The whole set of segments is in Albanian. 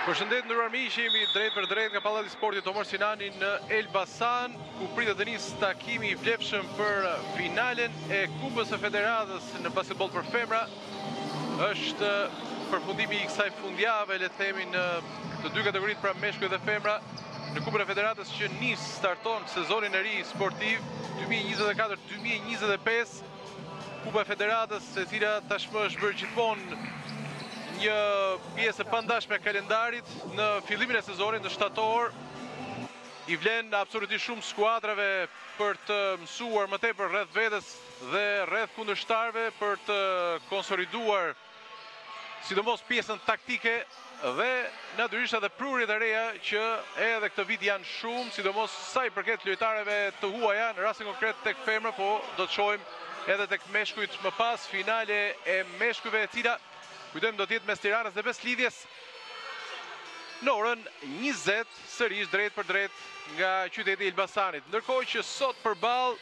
Përshëndetje të nderuar miq, jemi drejtpërdrejt nga Pallati i Sportit Tomorr Sinani në Elbasan, ku pritet të nisë takimi i vlefshëm për finalen e Kupës së Federatës në basketboll për femra. Është përfundimi i kësaj fundjave, le të themi në të dy kategoritë pra meshkuj dhe femra në Kupën e Federatës që nis starton sezonin e ri sportiv 2024-2025. Kupa e Federatës, e cila tashmë është bërë gjithmonë një pjesë e pandashme e kalendarit në fillimin e sezonit në shtator i vlen absolutisht shumë skuadrave për të mësuar më tepër rreth vetes dhe rreth kundërshtarëve për të konsoliduar sidomos pjesën taktike dhe natyrisht edhe prurjet e reja që edhe këtë vit janë shumë, sidomos sa i përket lojtareve të huaja, në rastin konkret tek femra, po do të shohim edhe tek meshkujt më pas finalja e meshkujve e cila kujtojmë do të jetë mes Tiranës dhe Besëlidhjes në orën 20 sërish drejtpërdrejt nga qyteti i Elbasanit. Ndërkohë që sot përballë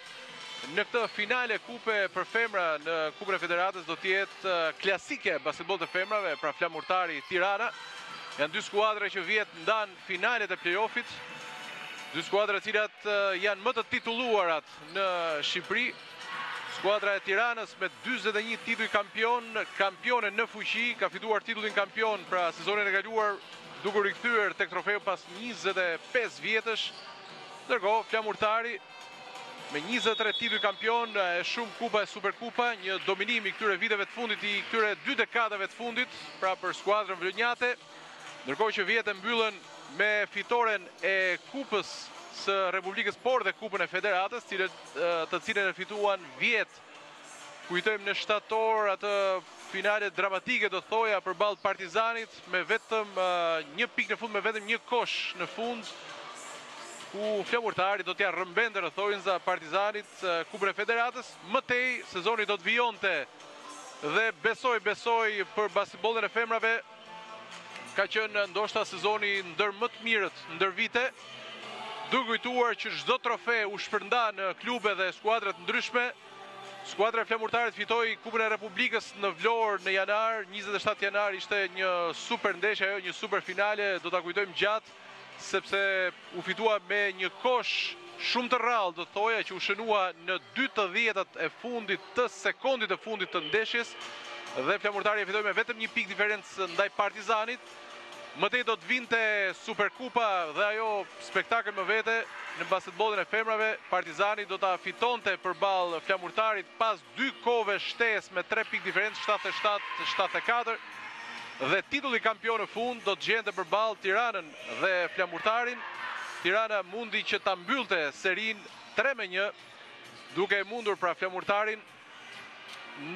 në këtë finale kupe për femra në Kupën e Federatës do të jetë klasikja e basketbollit të femrave, pra Flamurtari Tirana. Janë dy skuadra që vjet ndanë finalet e play-offit. Dy skuadra të cilat janë më të titulluarat në Shqipëri. Skuadra e Tiranës me dyzet e një tituj kampion, kampione në fuqi, ka fituar titullin kampion pra sezonin e kaluar duke u rikthyer tek trofeu pas 25 vjetësh. Ndërkohë Flamurtari me 23 tituj kampion, e shumë kupa e superkupa, një dominim i këtyre viteve të fundit i këtyre dy dekadave të fundit, pra për skuadrën vlonjate. Ndërkohë që vjet e mbyllën me fitoren e Kupës së Republikës, por dhe Kupën e Federatës, cilën të cilën e fituan vjet. Kujtojmë në shtator atë finale dramatike do thoja përballë Partizanit me vetëm një pikë në fund, me vetëm një kosh në fund ku Flamurtari do t'ia rrëmbente në thonjëza Partizanit Kupën e Federatës. Më tej, sezoni do të vijonte dhe besoj, besoj për basketbollin e femrave, Ka qenë ndoshta sezoni ndër më të mirët ndër vite, duke kujtuar që çdo trofe u shpërnda në klube dhe skuadra të ndryshme. Skuadra e Flamurtarit fitoi Kupën e Republikës në Vlorë në janar, 27 janar ishte një super ndeshje ajo, një super finale, do ta kujtojmë gjatë. sepse u fitua me një kosh shumë të rrallë do të thoja që u shënua në dy të dhjetat e fundit të sekondit të fundit të ndeshjes dhe Flamurtari e fitoi me vetëm një pikë diferencë ndaj Partizanit. Më tej do të vinte Superkupa dhe ajo spektakël më vete në basketbollin e femrave, Partizani do ta fitonte përballë Flamurtarit pas dy kohëve shtesë me tre pikë diferencë, shtatëdhjetë e shtatë, shtatëdhjetë e katër, dhe titulli kampion në fund do të gjente përballë Tiranën dhe Flamurtarin. Tirana mundi që ta mbyllte serinë tre me një, duke e mundur pra Flamurtarin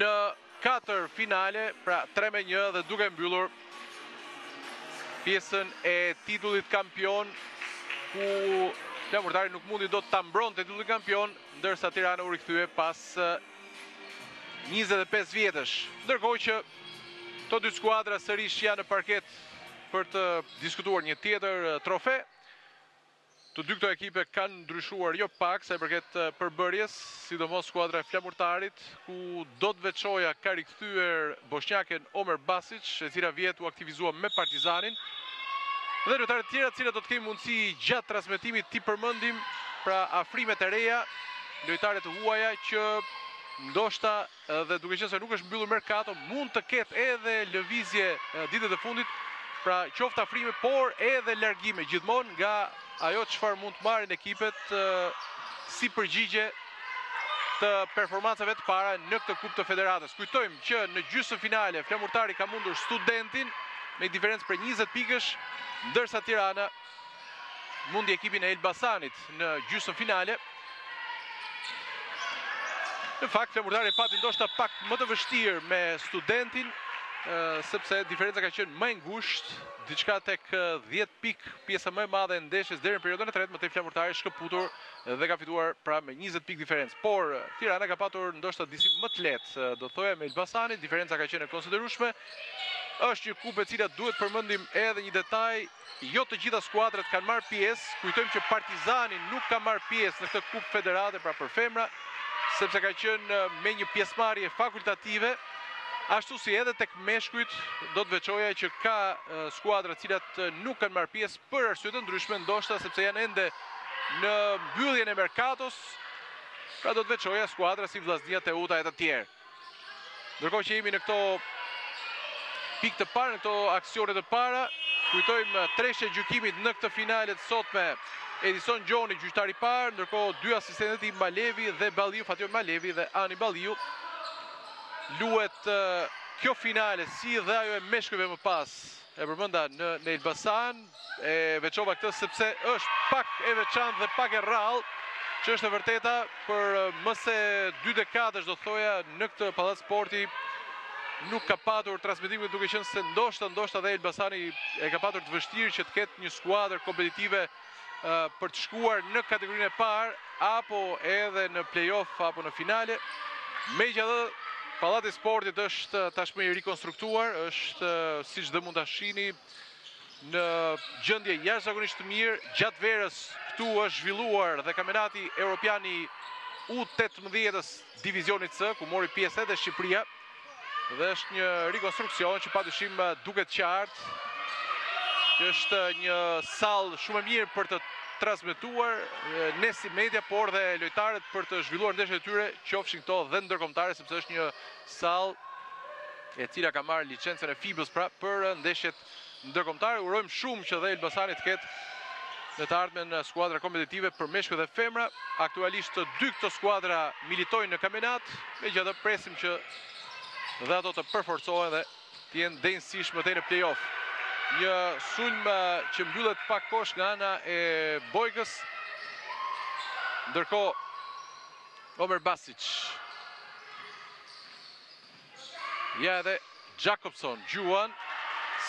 në katër finale, pra tre me një dhe duke mbyllur pjesën e titullit kampion ku Flamurtari nuk mundi dot ta mbronte titullin kampion. Ndërsa Tirana u rikthye pas njëzet e pesë vitesh. Ndërkohë që këto dy skuadra sërish janë në parket për të diskutuar një tjetër trofe. Të dy këto ekipe kanë ndryshuar jo pak sa i përket përbërjes, sidomos skuadra e Flamurtarit, ku do të veçoja ka rikthyer boshnjaken Omerbasic, e cila vjet u aktivizua me Partizanin. Dhe lojtaret e tjera të cilat do të kemi mundësi gjatë transmetimit t'i përmendim, pra afrimet e reja, lojtaret e huaja që ndoshta dhe duke qenë se nuk është mbyllur merkato, mund të ketë edhe lëvizje ditët e fundit, pra qoftë afrime, por edhe largime gjithmonë nga ajo çfarë mund të marrin ekipet si përgjigje të performancave të para në këtë kupë të federatës. Kujtojmë që në gjysmëfinale, Flamurtari ka mundur Studentin me diferencë prej 20 pikësh, ndërsa Tirana mundi ekipin e Elbasanit në gjysmëfinale. Në fakt, Flamurtari e pati ndoshta pak më të vështirë me Studentin, sepse diferenca ka qenë më e ngushtë, Diçka tek dhjetë pikë, pjesa më e madhe e ndeshjes deri në periudhën e tretë, më tej Flamurtari është shkëputur dhe ka fituar pra me njëzet pikë diferencë. Por Tirana e ka patur ndoshta disi më të lehtë, do të thoja me Elbasanin, diferenca ka qenë e konsiderueshme. Është një kupë e cila duhet të përmendim edhe një detaj, jo të gjitha skuadrat kanë marrë pjesë. Kujtojmë që Partizani nuk ka marrë pjesë në këtë kupë federate, pra për femra, sepse ka qenë me një pjesëmarrje fakultative, ashtu si edhe tek Meshkujt do të veçoja që ka skuadra të cilat nuk kanë marrë pjesë për arsye të ndryshme, ndoshta sepse janë ende në mbylljen e merkatos, pra do të veçoja skuadra si Vllaznia, Teuta e të tjerë. Ndërkohë që jemi në këto pikë të para, në këto aksione të para, kujtojmë treshen e gjykimit në këtë finale të sotme Edison Gjoni, gjyqtar i parë, ndërkohë dy asistentët e tij Malevi dhe Baliu, Fation Malevi dhe Ani Baliu, luhet kjo finale si dhe ajo e meshkujve më pas e përmenda në Elbasan e veçova këtë sepse është pak e veçantë dhe pak e rrallë që është e vërteta për më se dy dekadash do thoja në këtë pallat sporti nuk ka patur transmetime duke qenë se ndoshta ndoshta dhe Elbasani e ka patur të vështirë që të ketë një skuadër kompetitive për të shkuar në kategorinë e parë apo edhe në play-off apo në finale. Megjithatë, Pallati i Sportit është tashmë i rikonstruktuar, është siç dhe mund ta shihni në gjendje jashtëzakonisht të mirë. Gjatë verës këtu është zhvilluar dhe kampionati europian i U18-s divizionit C, ku mori pjesë edhe Shqipëria. Dhe është një rikonstruksion që pa dyshim duket qartë. Është një sallë shumë e mirë për të transmetuar ne si media, por dhe lojtarët për të zhvilluar ndeshjet e tyre, qofshin këto dhe ndërkombëtare, sepse është një sallë e cila ka marrë licencën e FIBA-s pra për ndeshjet ndërkombëtare. Urojmë shumë që dhe Elbasani të ketë në të ardhmen skuadra kompetitive për meshkuj dhe femra. Aktualisht të dy këto skuadra militojnë në kampionat, megjithatë presim që dhe ato të përforcohen dhe të jenë denjësisht më tej në play-off. Një sulm që mbyllet pa kosh nga ana e Bojkës. Ndërkohë Omer Basic Ja edhe Jakobson, gjuan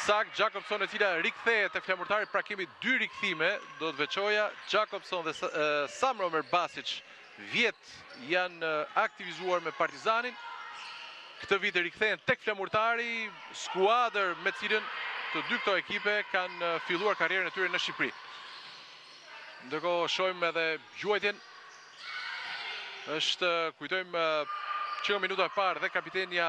saktë, Jakobson e cila rikthehet tek Flamurtari, pra kemi dy rikthime, do të veçoja, Jakobson dhe Samra Omer Basic, vjet janë aktivizuar me Partizanin, këtë vit rikthehen tek Flamurtari, skuadër me cilën të dy këto ekipe kanë filluar karrierën e tyre në Shqipëri. Ndërkohë shohim edhe gjuajtjen Është, kujtojmë, që nga minuta e parë dhe kapitenia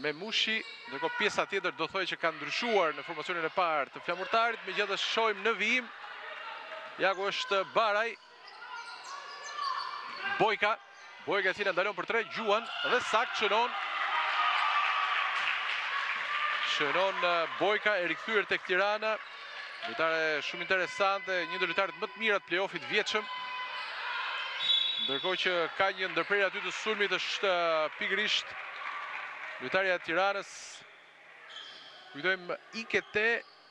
Memushi, ndërkohë pjesa tjetër do thoja që ka ndryshuar në formacionin e parë të Flamurtarit, megjithatë shohim në vijim, ja ku është Baraj, Bojka, Bojka e cila ndalon për tre, gjuan dhe saktë shënon, shënon Bojka e rikthyer tek Tirana, Lojtare shumë interesante, një ndër lojtaret më të mira të play-offit vjetshëm. Ndërkohë që ka një ndërprerje aty të sulmit është uh, pikërisht lojtarja e Tiranës. Kujtojmë IKT,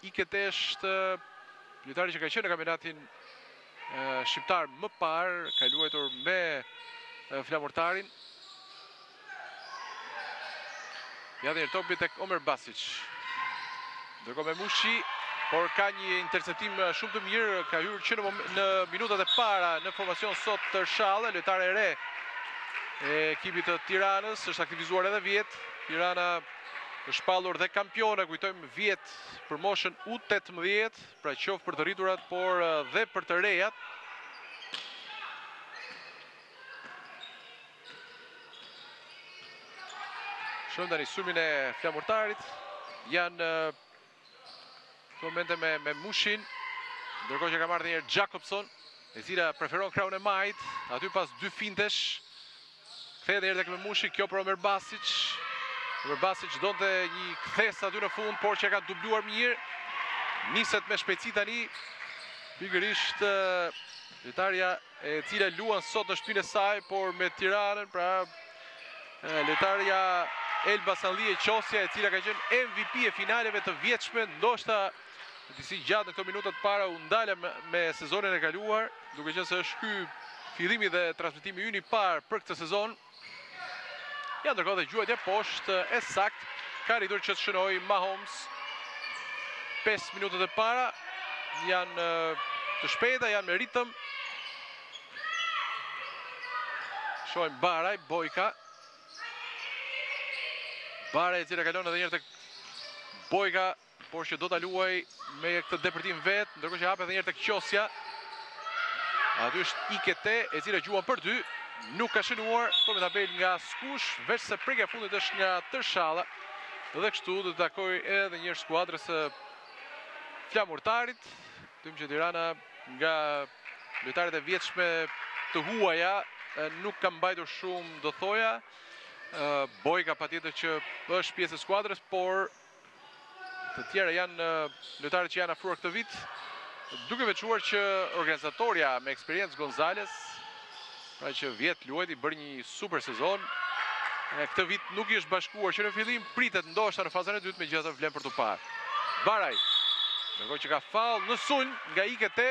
IKT është uh, lojtarja që ka qenë në kampionatin shqiptar më parë ka luajtur me Flamurtarin. Ja dhe topi tek Omerbasic. Ndërkohë Memushi, por ka një interceptim shumë të mirë, ka hyrë që në, në minutat e para në formacion sot Tërshalla, lojtare e re e ekipit të Tiranës, është aktivizuar edhe vjet, Tirana është shpallur dhe kampione, kujtojmë vjet për moshën U18, Pra qoftë për të rriturat, por dhe për të rejat. Shohim tani sulmin e Flamurtarit. Janë momente Memushi. Ndërkohë që ka marrë dhe një herë Jacobson. E cila preferon krahun e majtë. Aty pas dy fintesh. Kthehet dhe një herë tek Memushi, kjo për Omerbasic. Omerbasic donte një kthesë aty në fund, por që ka dubluar mirë. Niset me shpejtësi tani. Pikërisht lojtarja e cila luan sot në shtëpinë e saj, por me Tiranën, pra lojtarja elbasanllie Qosja, e cila ka qenë MVP e finaleve të vjetshme, ndoshta Disi gjatë në këto minuta të para u ndalëm me sezonin e kaluar, duke qenë se është ky fillimi dhe transmetimi ynë i parë për këtë sezon. Ja ndërkohë dhe gjuajtja poshtë e saktë ka arritur që të shënojë Mahomes 5 minutët e para janë të shpejta, janë me ritëm Shohim Baraj, Bojka Baraj e cila kalon edhe një herë te Bojka por që do ta luajë me këtë depërtim vet, ndërkohë që hapet edhe një herë tek Qosja. Aty është Ikete, e cila gjuan për dy, nuk ka shënuar, po me tabelë nga askush, veçse prekja e fundit është nga Tërshalla. Dhe kështu do të takojë edhe një herë skuadrës së Flamurtarit, themi që Tirana nga lojtaret e vjetshme të huaja nuk ka mbajtur shumë, do thosha. Bojka patjetër që është pjesë e skuadrës, por Të tjera janë lojtaret që janë afruar këtë vit, duke veçuar që organizatorja me eksperiencë Gonzales, pra që vjet luajti, bëri një super sezon, e këtë vit nuk i është bashkuar që në fillim, pritet ndoshta në fazën e dytë megjithatë vlen për t'u parë. Baraj, ndërkohë që ka faull në sulm nga Ikete,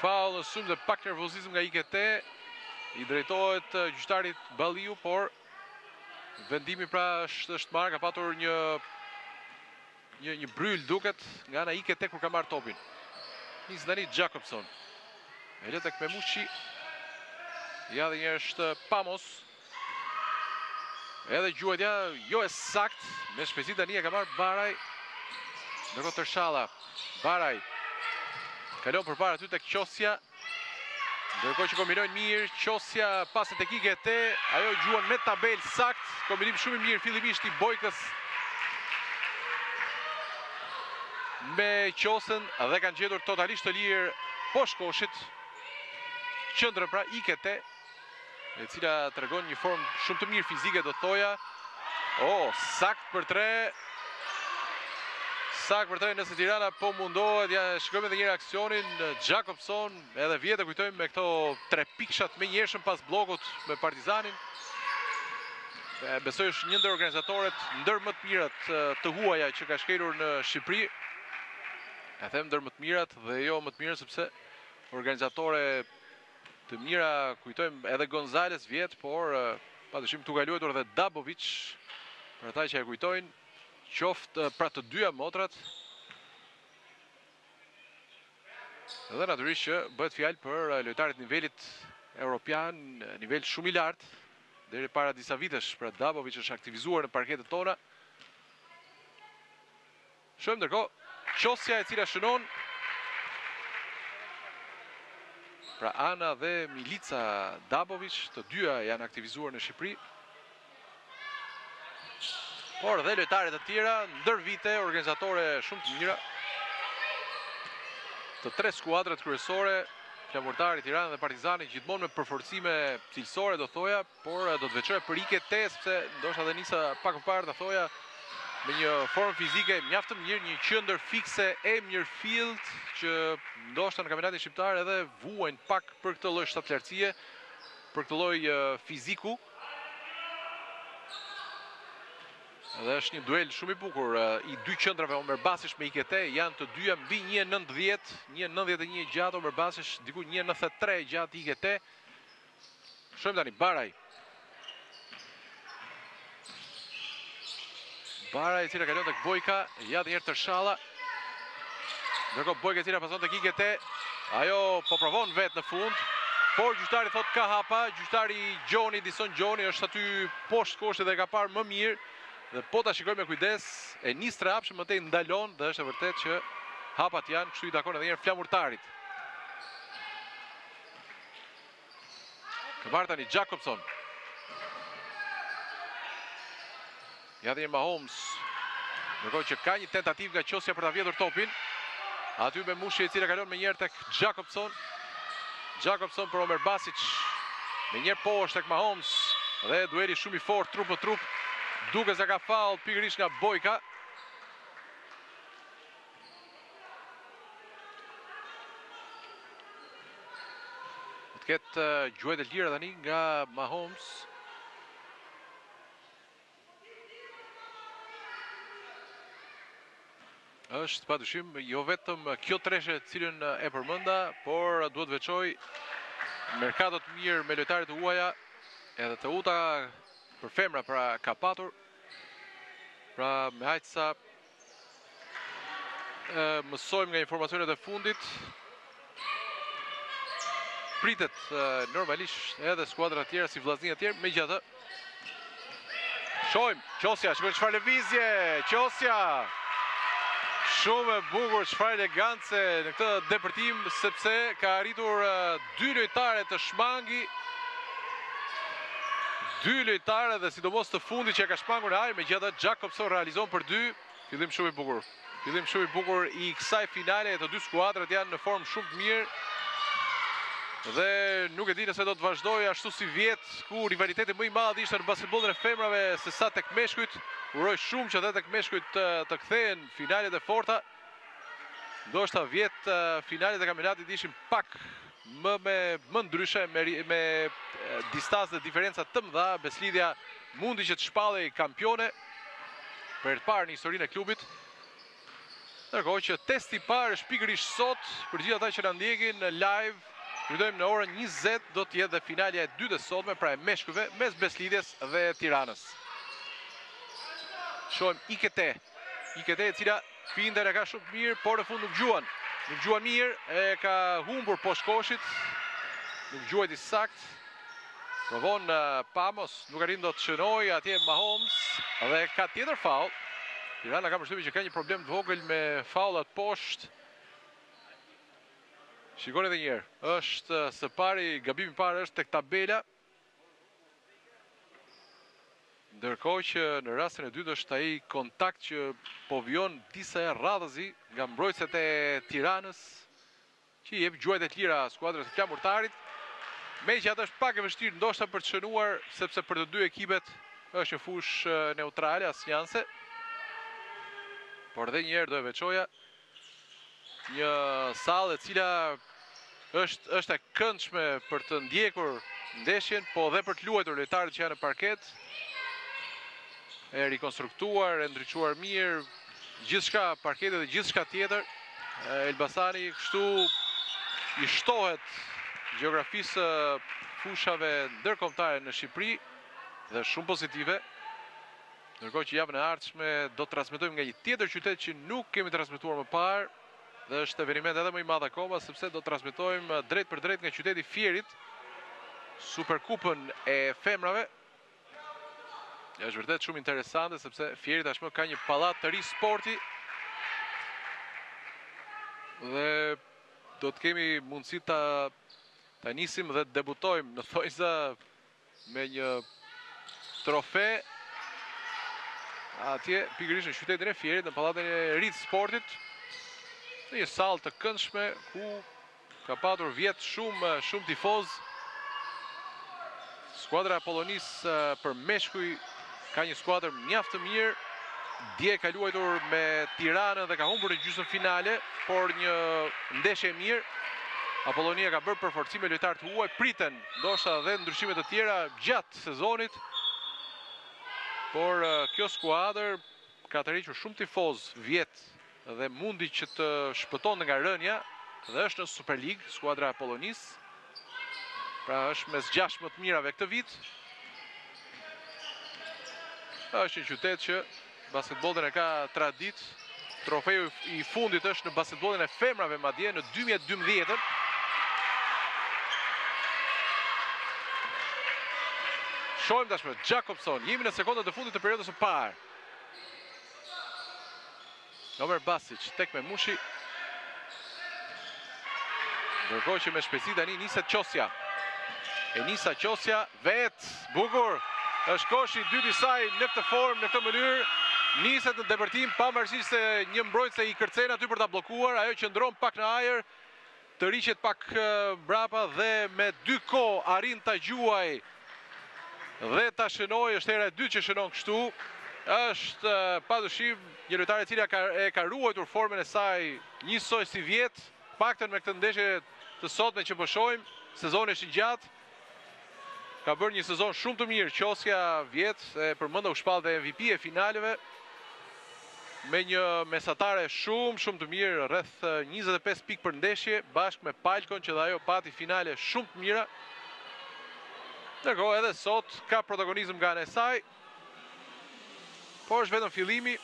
faull në sulm dhe pak nervozizëm nga Ikete, I drejtohet gjyqtarit Balliu, por vendimi pra është është marrë, ka patur një një një bryl duket nga ana e Ikete kur ka marrë topin. Nis tani Jacobson. E lë tek Memushi. Ja dhe një herë është Pamos. Pamos. Edhe gjuajtja jo e saktë, me shpejtësi tani e ka marrë Baraj. Ndërkohë Tërshalla, Baraj kalon përpara aty tek Qosja. Ndërkohë që kombinojnë mirë, Qosja pasë tek Ikete, ajo gjuan me tabelë saktë, kombinim shumë i mirë fillimisht i Bojkës me Qosën dhe kanë gjetur totalisht të lirë poshtë koshit. qendrën pra Ikete e cila tregon një formë shumë të mirë fizike do të thoja. O, oh, saktë për tre, saktë për tre nëse Tirana po mundohet, ja shohim dhe një herë aksionin, Jakobson edhe vjet e kujtojmë me këto tre pikëshat menjëhershëm pas bllokut me Partizanin. Besoj është një ndër organizatoret ndër më të mirat të huaja që ka shkelur në Shqipëri. E them ndër më të mirat dhe jo më të mirat sepse organizatore Të mira kujtojmë edhe Gonzales vjet, por padyshim këtu ka luajtur edhe Dabovic. Për ata që e kujtojnë, qoftë pra të dyja motrat. Dhe natyrisht që bëhet fjalë për lojtare të nivelit europian, nivel shumë i lartë deri para disa vitesh, pra Dabovic është aktivizuar në parketet tona. Shohim ndërkohë Qosja e cila shënon Pra Ana dhe Milica Dabovic, të dyja janë aktivizuar në Shqipëri. Por dhe lojtare të tjera ndër vite organizatore shumë të mira. Të tre skuadrat kryesore, Flamurtari, Tirana dhe Partizani gjithmonë me përforcime cilësore do thoja, Por do të veçoja pra Ikete, sepse ndoshta dhe nisa pak më parë të thoja, me një formë fizike mjaft të mirë, një qendër fikse e mirëfilltë, që ndoshta në kampionatin shqiptar edhe vuajnë pak për këtë lloj shtatlartësie, për këtë lloj fiziku. Dhe është një duel shumë i bukur, i dy qendrave Omer Basish me Ikete, janë të dyja mbi 1.90, 1.91 gjatë Omer Basish, diku 1.93 gjatë Ikete, Shohim tani, Baraj. Baraj, e cila kalon tek Bojka, ja dhe një herë Tërshalla. Ndërkohë Bojka e cila pason tek Ikete, ajo po provon vetë në fund. Por gjyqtari thotë ka hapa, gjyqtari Gjoni, Dison Gjoni, është aty poshtë koshit dhe e ka parë më mirë, dhe po ta shikojmë me kujdes, e nis trehapësh më tej ndalon dhe është e vërtetë që hapat janë, kështu i takon edhe një herë Flamurtarit. Ka marrë tani Xhakobson. Ja dhe një Mahomes. Ndërkohë që ka një tentativë nga Qosja për ta vjedhur topin. Aty me mushje e cila kalon menjëherë tek Xhakobson. Xhakobson për Omer Basic. Menjëherë poshtë tek Mahomes. Dhe dueli shumë i fort, trup për trup. Duket se ka faull pikërisht nga Bojka. Të ketë gjuajtje të lira tani nga Mahomes. është pa dyshim jo vetëm kjo treshe të cilën e përmenda, por duhet të veçoj merkato të mirë me lojtare të huaja, edhe Teuta për femra pra ka patur, pra me aq sa Mësojmë nga informacionet e fundit. Pritet normalisht edhe skuadra të tjera si Vllaznia e tjerë, megjithatë. Shohim, Qosja, shikoni çfarë lëvizje, Qosja! Shumë e bukur, çfarë elegance në këtë depërtim, sepse ka arritur Dy lojtare të shmangë Dy lojtare dhe sidomos të fundit që e ka shmangur në ajër Megjithatë Xhakobson realizon për dy Fillim shumë i bukur Fillim shumë i bukur i kësaj finaleje të dy skuadrat janë në formë shumë të mirë Dhe nuk e di nëse do të vazhdojë ashtu si vjet Ku rivaliteti më i madh ishte në basketbollin e femrave Sesa tek meshkujt Uroj shumë që dhe tek meshkujt të kthehen finalet e forta Ndoshta vjet finalet e kampionatit ishin pak më me më ndryshe me, me distancë dhe diferenca të mëdha, Besëlidhja mundi që të shpallej kampione për herë të parë në historinë e klubit. Ndërkohë që testi i parë është pikërisht sot për gjithë ata që na ndjekin në live. Kujtojmë në orën 20 do të jetë dhe finalja e dytë e sotme pra e meshkujve mes Besëlidhjes dhe Tiranës. Shohim Ikete Ikete e cila fintën e ka shumë mirë, por në fund nuk gjuan. Nuk gjuan mirë, e ka humbur poshtë koshit. Nuk gjuajti saktë. Provon uh, Pamos, nuk arrin dot të shënojë, atje Mahomes dhe ka tjetër faull. Tirana kam përshtypjen që ka një problem të vogël me faullat poshtë. Shikoni edhe një herë. Është uh, së pari gabimi i parë është tek tabela. Ndërkohë që në rastin e dytë është ai kontakt që po vijon disa herë radhazi nga mbrojtëset e Tiranës, që i jep gjuajtje të lira skuadrës së Flamurtarit. Megjithatë është pak e vështirë ndoshta për të shënuar, sepse për të dy ekipet është një fushë neutrale, asnjanëse. Por dhe njëherë do e veçoja, Një sallë e cila është është e këndshme për të ndjekur ndeshjen, po dhe për të luajtur lojtarët që janë në parket. E rikonstruktuar, e ndriçuar mirë, gjithçka parketet dhe gjithçka tjetër. Elbasani kështu i shtohet gjeografisë së fushave ndërkombëtare në Shqipëri dhe shumë pozitive. Ndërkohë që javën e ardhshme do të transmetojmë nga një tjetër qytet që nuk kemi transmetuar më parë dhe është eveniment edhe më i madh akoma sepse do të transmetojmë drejtpërdrejt nga qyteti i Fierit Superkupën e femrave. Është vërtet shumë interesante sepse Fieri tashmë ka një pallat të ri sporti. Dhe do të kemi mundësi ta nisim dhe të debutojmë në thonjza me një trofe atje pikërisht në qytetin e Fierit në pallatin e ri të sportit në një sallë të këndshme ku ka patur vjet shumë shumë tifozë. Skuadra e Apollonisë për meshkuj ka një skuadër mjaft të mirë. Dje ka luajtur me Tiranën dhe ka humbur në gjysmëfinale, por një ndeshje e mirë. Apollonia ka bërë përforcime lojtarë të huaj, priten Ndoshta dhe ndryshime të tjera gjatë sezonit, por kjo skuadër ka tërhequr shumë tifozë vjet dhe mundi që të shpëtonte nga rënia dhe është në Superligë, skuadra e Apollonisë. Pra është mes gjashtë më të mirave këtë vit. Është një qytet që Basketbollin e ka traditë. Trofeu i fundit është në basketbollin e femrave madje në 2012. Shohim tashmë Jacobson, jemi në sekondat e fundit të periodës së parë. Omerbasic tek me Mushi. Ndërkohë që me shpejtësi tani niset Qosja. Enisa Qosja Vetë, bukur, është koshi i dytë i saj në këtë formë, në këtë mënyrë, niset në depërtim, pavarësisht se një mbrojtëse i kërcen aty për ta bllokuar, ajo qëndron pak në ajër, tërhiqet pak mbrapa dhe me dy kohë arrin ta gjuajë dhe ta shënojë, është hera e dytë që shënon kështu, është pa dyshim një lojtare e cila e ka ruajtur formën e saj njësoj si vjet, paktën me këtë ndeshje të sotme që po shohim, sezoni është i gjatë, Ka bërë një sezon shumë të mirë Qosja vjet e përmenda u shpall dhe MVP e finaleve me një mesatare shumë shumë të mirë rreth 25 pikë për ndeshje bashkë me Palkon që dhe ajo pati finale shumë të mira. Ndërkohë edhe sot ka protagonizëm nga ana e saj. Po është vetëm fillimi.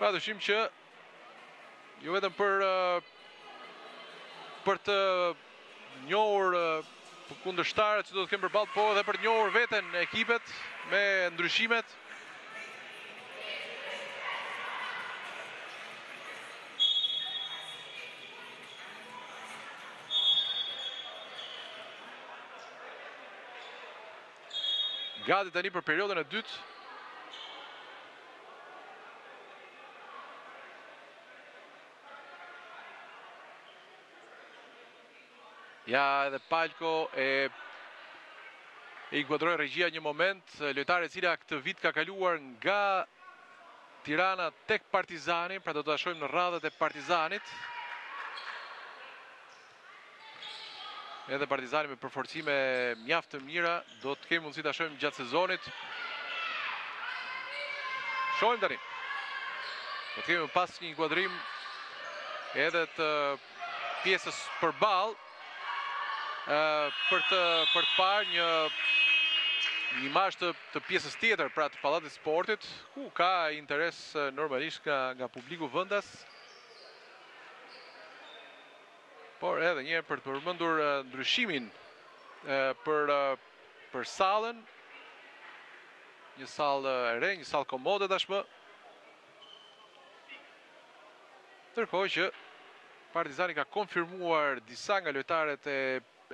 Pa dyshim që Jo vetëm për për të njohur kundërshtarët që do të kenë përballë, po edhe për të njohur veten ekipet me ndryshimet. Gati tani për periodën e dytë. Ja edhe Palko e inkuadroi regjia një moment, lojtare e cila këtë vit ka kaluar nga Tirana tek Partizani, pra do ta shohim në radhët e Partizanit. Edhe Partizani me përforcime mjaft të mira, do të kemi mundësi ta shohim gjatë sezonit. Shohim tani. Do të kemi më pas një inkuadrim edhe të pjesës përballë, për të parë një një imazh të pjesës tjetër, pra të pallatit të sportit, ku ka interes normalisht nga publiku vendas, Por edhe një herë për të përmendur ndryshimin për, për sallën, një sallë e re, një sallë komode tashmë. Ndërkohë që Partizani ka konfirmuar disa nga lojtaret e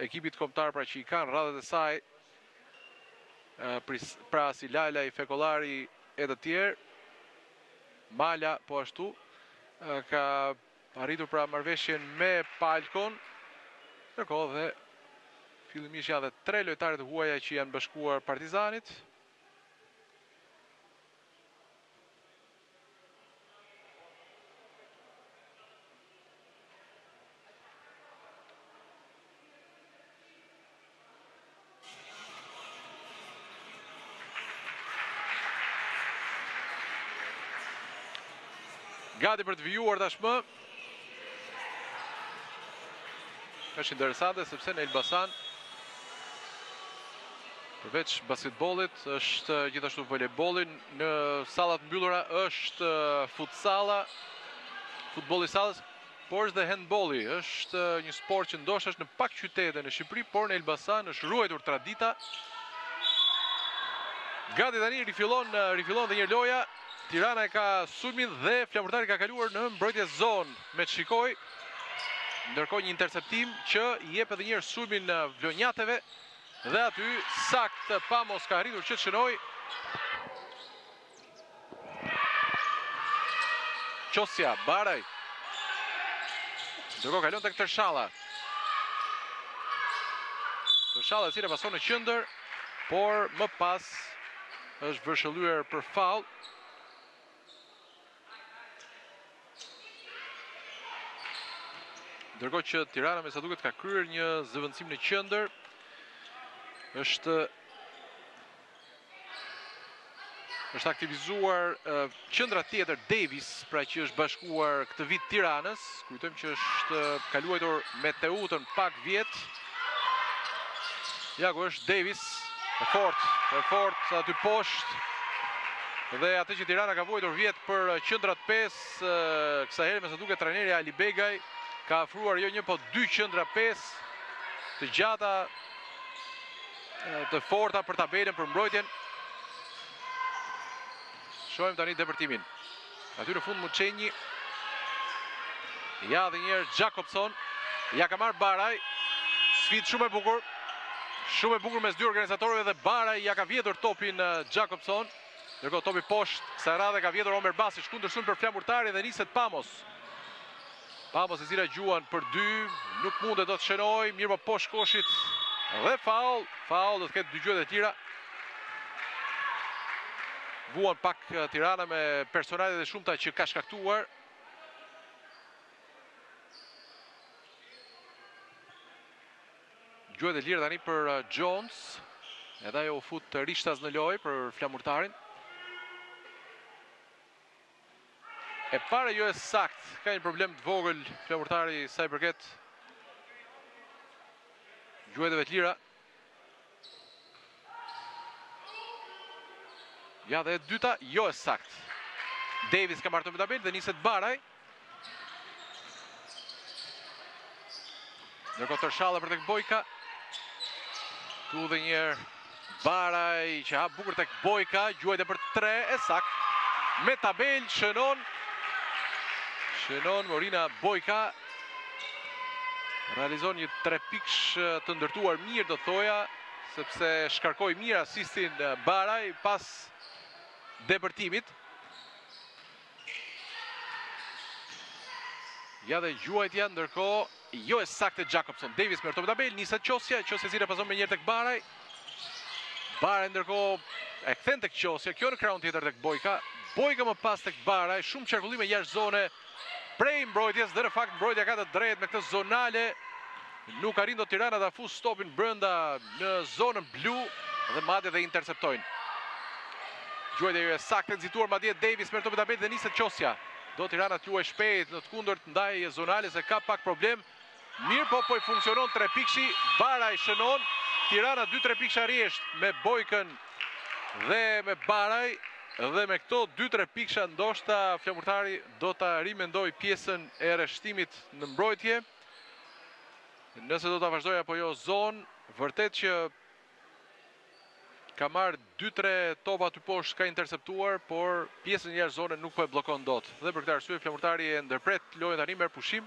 ekipit kombëtar pra që i ka në radhët e saj, pra si Lalaj, Fekollari e të tjerë, Mala po ashtu, ka Arritur pra marrëveshjen me Palkon. Ndërkohë dhe fillimisht janë dhe tre lojtare të huaja që janë bashkuar Partizanit. Gati për të vijuar tashmë. Është interesante sepse në Elbasan përveç basketbollit është gjithashtu volejbolli, në salla të mbyllura është futsalla, futbolli i sallës. Por edhe hendbolli, është një sport që ndoshta është në pak qytete në Shqipëri, por në Elbasan është ruajtur tradita. Gati tani rifillon, rifillon dhe njëherë loja, Tirana e ka sulmin dhe Flamurtari ka kaluar në mbrojtje zonë me ç'shikoj. Ndërkohë një interceptim që i jep edhe njëherë sulmin vlonjateve dhe aty saktë Pamos ka arritur që të shënojë. Qosja, Baraj. Ndërkohë kalon tek Tërshalla. Tërshalla e cila pason në qendër, por më pas është vërshëllyer për faull. Ndërkohë që Tirana me sa duket ka kryer një zëvendësim në qendër, është është aktivizuar qendra tjetër Davis, pra që është bashkuar këtë vit Tiranës, kujtojmë që është, ka luajtur me Teutën pak vjet. Ja ku është Davis, e fortë, e fortë aty poshtë. Dhe atë që Tirana ka vuajtur vjet për qendrat 5, kësaj here me sa duket trajneri Alibegaj ka afruar jo një po dy qendra 5 të gjata Të forta për tabelën, për mbrojtjen. Shohim tani depërtimin. Aty në fund Munenji. Ja dhe njëherë Jakobson. Ia ka marrë Baraj. Sfidë shumë e bukur. Shumë e bukur mes dy organizatorëve dhe Baraj ia ka vjedhur topin Jakobson. Ndërkohë topi poshtë, kësaj radhe e ka vjedhur Omerbasic, kundërsulm për Flamurtarin dhe niset Pamos. Pamos e cila gjuan për dy, nuk mundet dot të shënojë, mirëpo poshtë koshit dhe faull, faull do të ketë dy gjuajtje të lira. Vuan pak eh, Tirana me personalet e shumta që ka shkaktuar. Gjuajtje të lira tani për eh, Jones, edhe ajo u fut rishtas në lojë për Flamurtarin. E para jo e saktë, ka një problem të vogël Flamurtari sa i përket gjuajtjeve të lira. Ja dhe e dyta, jo e saktë. Davis ka marrë në tabelë dhe niset Baraj. Ndërkohë Tërshalla për tek Bojka. Këtu dhe njëherë Baraj që hap bukur tek Bojka, gjuajtje për tre e saktë. Me tabelë shënon shënon Morina Bojka. Realizon një trepikësh të ndërtuar mirë do thoja, sepse shkarkoi mirë asistin Baraj pas depërtimit. Ja dhe gjuajtja, ndërkohë, jo e saktë e Jakobson. Davis merr top tabele, niset Qosja, Qosja e cila pason menjëherë tek Baraj. Baraj, ndërkohë, e kthen tek Qosja, kjo në krahun tjetër tek Bojka. Bojka më pas tek Baraj, shumë qarkullime jashtë zone, prej mbrojtjes dhe në fakt mbrojtja ka të drejtë me këtë zonale Nuk arrin dot Tirana ta fusë topin brenda në zonën blu dhe madje dhe interceptojnë. Gjuajtje jo e saktë, e nxituar madje Davis merr top tabele dhe niset Qosja. Do Tirana të luajë shpejt në të kundërt ndaj zonales se ka pak problem. Mirëpo po i funksionon tre pikshi, Baraj shënon, Tirana 2 tre piksha rresht me Bojkën dhe me Baraj dhe me këto 2 tre piksha ndoshta Flamurtari do të rimendojë pjesën e rreshtimit në mbrojtje. Nëse do ta vazhdojë apo jo zonë, vërtet që ka marrë 2-3 topa aty poshtë, ka interceptuar, por pjesën jashtë zone nuk po e bllokon dot. Dhe për këtë arsye Flamurtari e ndërpret lojën tani merr pushim.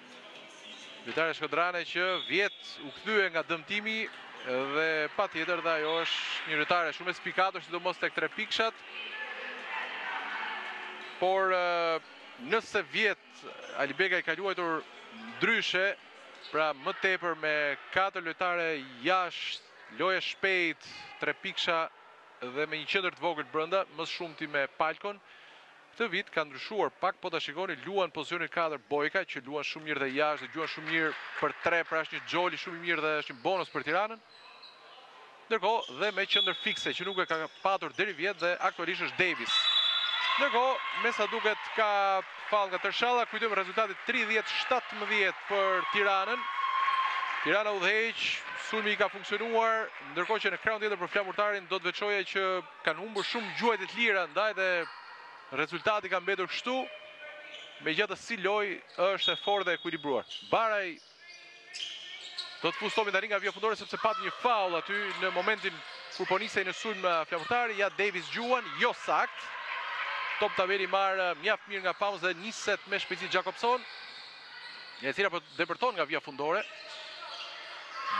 Lojtare shkodrane që vjet u kthye nga dëmtimi dhe patjetër dhe ajo është një lojtare shumë e spikatur sidomos tek tre pikshat por nëse vjet Alibega i ka luajtur ndryshe pra më tepër me 4 lojtare jashtë, lojë e shpejtë, tre piksha dhe me një qendër të vogël brenda më shumë ti me Palkon Këtë vit ka ndryshuar pak po ta shikoni luan pozicionin katër Bojka që luan shumë mirë dhe jashtë dhe gjuan shumë mirë për tre pra është një xholi shumë i mirë dhe është një bonus për Tiranën. Ndërkohë dhe me qendër fikse që nuk e ka patur deri vjet dhe aktualisht është Davis. Ndërkohë me sa duket ka faull nga Tërshalla, kujtojmë rezultatin 30-17 për Tiranën. Tirana udhëheq, sulmi i ka funksionuar, ndërkohë që në krahun tjetër për Flamurtarin do të veçoja që Kanë humbur shumë gjuajtje të lira ndaj dhe rezultati ka mbetur kështu. Megjithatë si lojë është e fortë dhe e ekuilibruar. Baraj do të fusë topin tani nga vija fundore sepse pati një faull aty në momentin kur po nisej në sulm uh, Flamurtari, ja Davis gjuan, jo saktë. Top tabele i marrë uh, mjaft mirë nga Pamos dhe niset me shpejtësi Jakobson. E cila po depërton nga vija fundore.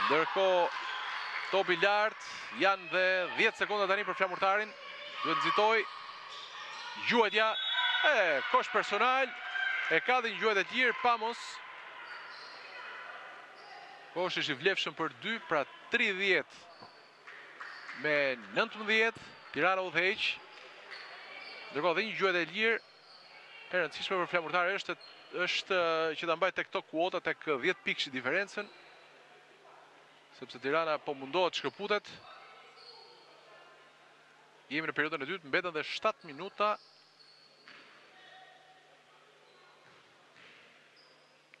Ndërkohë topi lart janë dhe 10 sekonda tani për Flamurtarin. Duhet të nxitojë gjuajtja e kosh personal e ka dhe një gjuajtje të lirë Pamos. Kosh është i vlefshëm për 2, pra 30 me 19 Tirana udhëheq. Ndërkohë dhe një gjuajtje e lirë E rëndësishme për Flamurtarin është është që ta mbajë tek këto kuota tek 10 pikë diferencën. Sepse Tirana po mundohet të shkëputet. Jemi në periodën e dytë, mbeten dhe 7 minuta.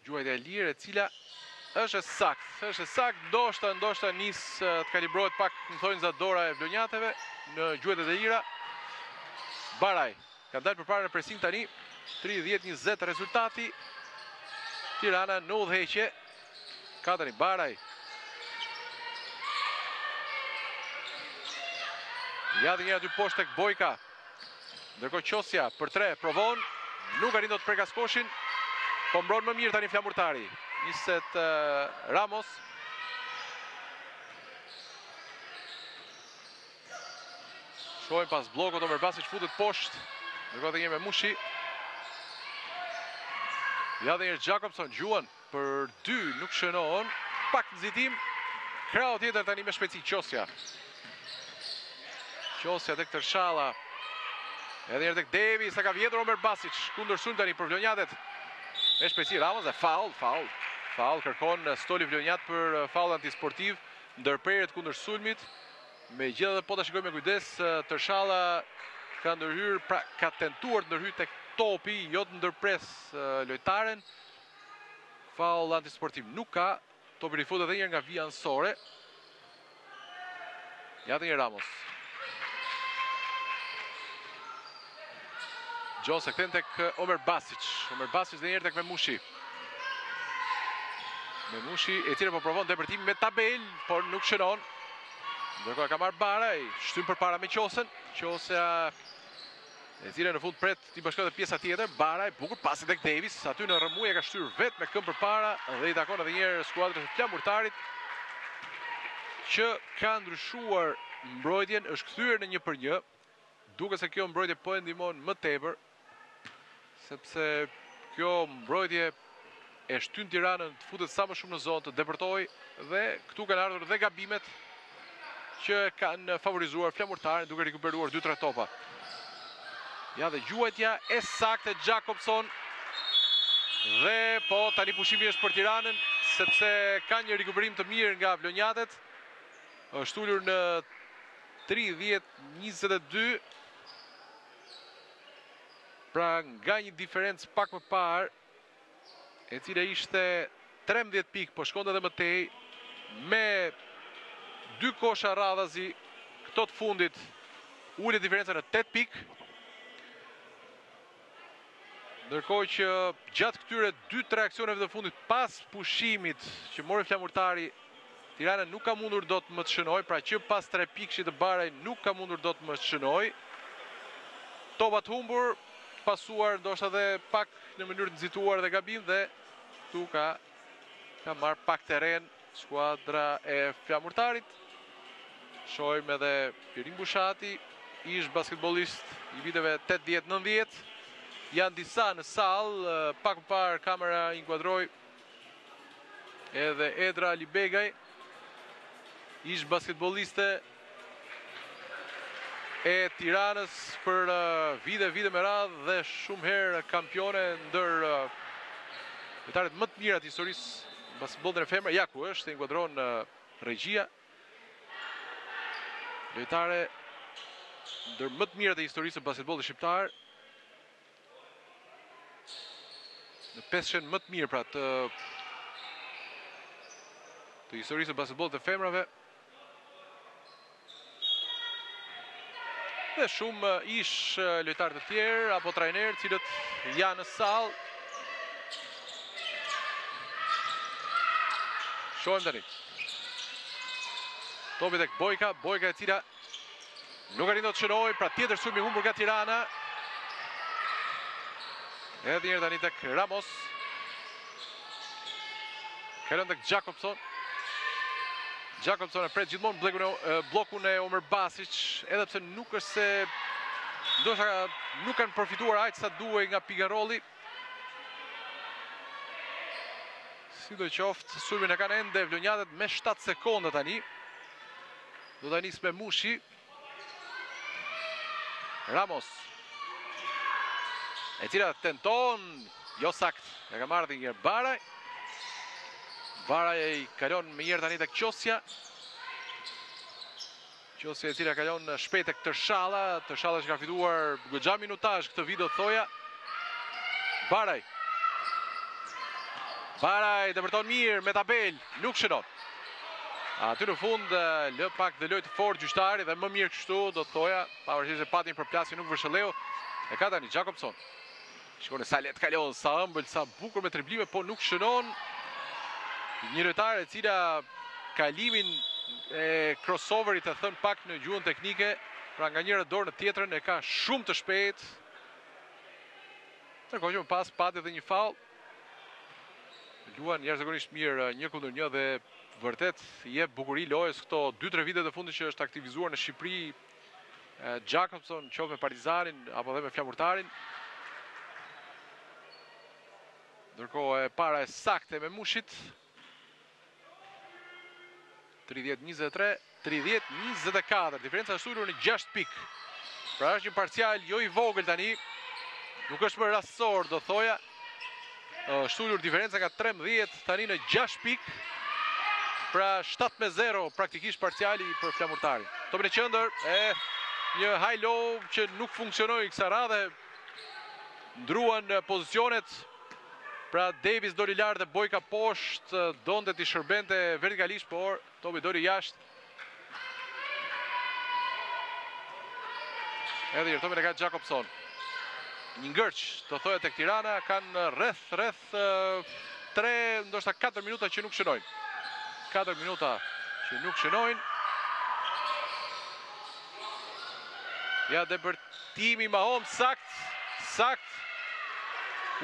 Gjuajtja e lirë e cila është e saktë, është e saktë, ndoshta, ndoshta nis të kalibrohet pak, në thonjëza dora e vlonjateve në gjuajtjet e lira. Baraj, ka dalë përpara në presing tani, 30-20 rezultati, Tirana në udhëheqje, ka tani Baraj, Ja dhe njëherë aty poshtë tek Bojka, Ndërkohë Qosja për tre provon, nuk arrin dot të prekë as koshin, po mbron më mirë tani Flamurtari. Niset Ramos. Shohim pas bllokut Omer Basic futet poshtë. Ndërkohë dhe një Memushi. Ja dhe njëherë Xhakobson, gjuan, Për dy nuk shënon, pak nxitim, krahu tjetër tani me shpejtësi, Qosja. Qosja tek Tërshana, edhe njëherë tek Dejvis, s'e ka vjedhur Omer Basic, kundërsulm tani për vlonjatet, me shpejtësi Ramos e faul, faul, faul, kërkon stoli vlonjat për eh, faul antisportiv, ndërprerje e kundërsulmit, megjithëse po të shikosh me kujdes, eh, Tërshana ka ndërhyrë, pra ka tentuar të ndërhyjë te topi, jo të ndërpresë eh, lojtarin, Faul antisportiv nuk ka. Topi rifutet edhe njëherë nga vija anësore. Ja tani Ramos. Xhons e kthen tek eh, Omer Basic. Omer Basic dhe njëherë tek Memushi. Memushi e tjere po provon dhe përtim me tabel, por nuk shënon. Ndërko e ka marrë Baraj, shtyn përpara me Qosen. Qosja e tjere në fund pret t'i bashkohet dhe pjesa tjetër, Bara e bukur, pasi, tek Davis, aty në rrëmujë e ka shtyrë vetë me këmbë përpara dhe i takon edhe njëherë skuadrës së Flamurtarit që ka ndryshuar mbrojtjen, është kthyer në një për një, duket se kjo mbrojtje po e ndihmon më tepër, sepse kjo mbrojtje e shtyn Tiranën të futet sa më shumë në zonë, të depërtojë dhe këtu kanë ardhur dhe gabimet që kanë favorizuar Flamurtarin duke rikuperuar 2-3 topa. Ja dhe gjuajtja e saktë e Xhakobson dhe po tani pushimi është për Tiranën sepse ka një rikuperim të mirë nga vlonjatët është ulur në 30-22 Pra nga një diferencë pak më parë, e cila ishte trembëdhjetë pikë, po shkonte edhe më tej, me dy kosha radhazi, këto të fundit ulet diferenca në tetë pikë, ndërkohë që gjatë këtyre dy-tre aksioneve të fundit pas pushimit që mori Flamurtari, Tirana nuk ka mundur dot më të shënojë, pra që pas trepikëshit të Baraj nuk ka mundur dot më të shënojë. Topa të humbur, të pasuar, ndoshta dhe pak në mënyrë të nxituar dhe gabim dhe këtu ka ka marrë pak terren skuadra e Flamurtarit. Shohim edhe Pirim Bushati, ish basketbollist i viteve 80-90. Janë disa në sallë, pak më parë kamera inkuadroi Edhe Edra Libegaj, ish basketbolliste e Tiranës për vite, vite me radhë dhe shumë herë kampione ndër lojtaret më të mira të historisë së basketbollit të femrave. Ja ku është, e inkuadron regjia. Lojtare ndër më të mirat e historisë së basketbollit shqiptar. Në pesëshen më të mirë pra të të historisë të basketbollit të femrave. Dhe shumë ish lojtarë të tjerë apo trajnerë të cilët janë në sallë. Shohim tani. Topi tek Bojka, Bojka e cila Nuk arrin dot të shënojë, pra tjetër sulm i humbur nga Tirana. Edhe një herë tani tek Ramos. Kthen tek Jakobson. Jakobson e pret gjithmonë blokun e Omer Basic, edhe pse nuk është se ndoshta nuk kanë përfituar aq sa duhej nga pick and roll-i. Sidoqoftë, sulmin e kanë ende vlonjatët me 7 sekonda tani. Do ta nisë me Mushi. Ramos. E cila tenton jo sakt. E ka marrë edhe një herë Baraj. Baraj e kalon menjëherë tani tek Qosja. Qosja e cila kalon shpejt tek Tërshalla. Tërshalla që ka fituar goxha minutazh këto vite do të thoja. Baraj. Baraj, depërton mirë me tabelë. Nuk shënon. Aty në fund lë pak dhe lojë të fortë gjyqtari dhe më mirë kështu do të thoja, pavarësisht se pati një përplasje nuk vërshëlleu. E ka tani Jakobson. Shikoni sa lehtë kalon, sa ëmbël, sa bukur me triblime, po nuk shënon. Një lojtare e cila kalimin e crossoverit të themi pak në gjuhën teknike, pra nga njëra dorë në tjetrën e ka shumë të shpejtë. Ndërkohë që më pas pati edhe një faull, Luan jashtëzakonisht mirë një kundër një dhe vërtet i jep bukuri lojës këto 2-3 vite të fundit që është aktivizuar në Shqipëri Jakobson, qoftë me Partizanin apo dhe me Flamurtarin. Ndërkohë e para e saktë e Memushit, 30-23, 30-24, diferenca është ulur në 6 pikë. Pra është një parcial jo i vogël tani, nuk është më rastësor, do thoja. Është ulur diferenca nga 13, tani në 6 pikë. Pra 7-0 praktikisht parciali për Flamurtarin. Topi në qendër, një high low që nuk funksionoi kësaj radhe, ndërruan pozicionet, Pra Davis doli lart dhe Bojka poshtë donte t'i shërbente vertikalisht, por topi doli jashtë. Edhe një herë topin e ka Jakobson. Një ngërç, të thoja tek Tirana, kanë rreth rreth 3, ndoshta 4 minuta që nuk shënojnë. 4 minuta që nuk shënojnë. Ja dhe për timi Mahomes saktë, saktë.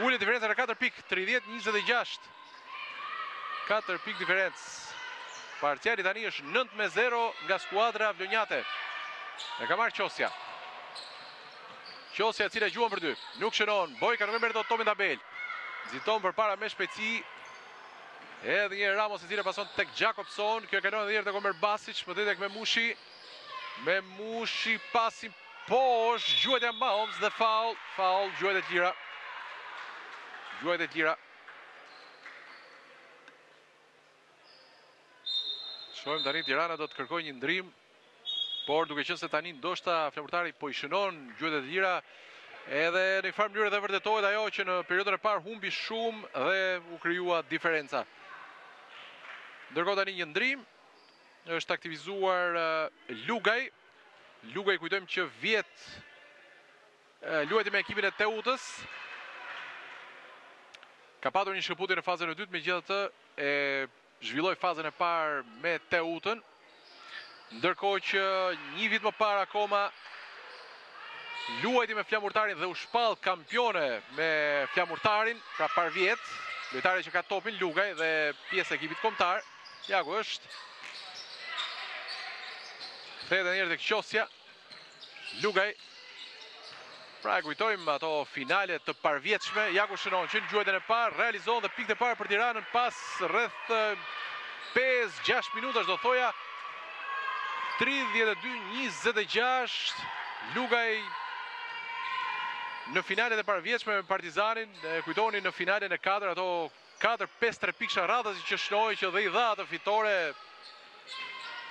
Ulet diferenca në 4 pikë, 30-26. 4 pikë diferencë. Parciali tani është 9 me 0 nga skuadra vlonjate. E ka marrë Qosja. Qosja e cila gjuan për dy. Nuk shënon, Bojka nuk e merr dot topin në tabelë. Nxiton përpara me shpejtësi. Edhe një herë Ramos e cila pason tek Jakobson. Kjo e kalon edhe një herë tek Omerbasic, më tej tek Memushi. Memushi. Memushi pasim poshtë, gjuajtje Mahomes dhe faul, faul, gjuajtje të lira. Gjuajtje të lira. Shohim tani Tirana do të kërkojë një ndërrim, por duke qenë se tani ndoshta Flamurtari po i shënon gjuajtjet e lira, edhe në njëfarë mënyre dhe vërtetohet ajo që në periodën e parë humbi shumë dhe u krijua diferenca. Ndërkohë tani një ndërrim, Është aktivizuar Lugaj. Lugaj kujtojmë që vjet luajti me ekipin e Teutës. Ka patur një shkëputje në fazën e dytë, megjithatë e zhvilloi fazën e parë me Teutën. Ndërkohë që një vit më parë akoma luajti me flamurtarin dhe u shpall kampione me flamurtarin, pra parvjet, lojtarja që ka topin Lugaj dhe pjesë e ekipit kombëtar. Ja ku është. Kthehet edhe një herë tek Qosja. Lugaj. Pra e kujtojmë ato finale të parvjetshme. Ja ku shënon që në gjuajtën e parë realizon dhe pikët e para për Tiranën pas rreth 5-6 minutash do thoja 32-26 Lugaj në finalet e parvjetshme me Partizanin, e kujtoni në finalen e 4 ato Katër, pesë trepikësha radhazi që shënoi që dhe i dha atë fitore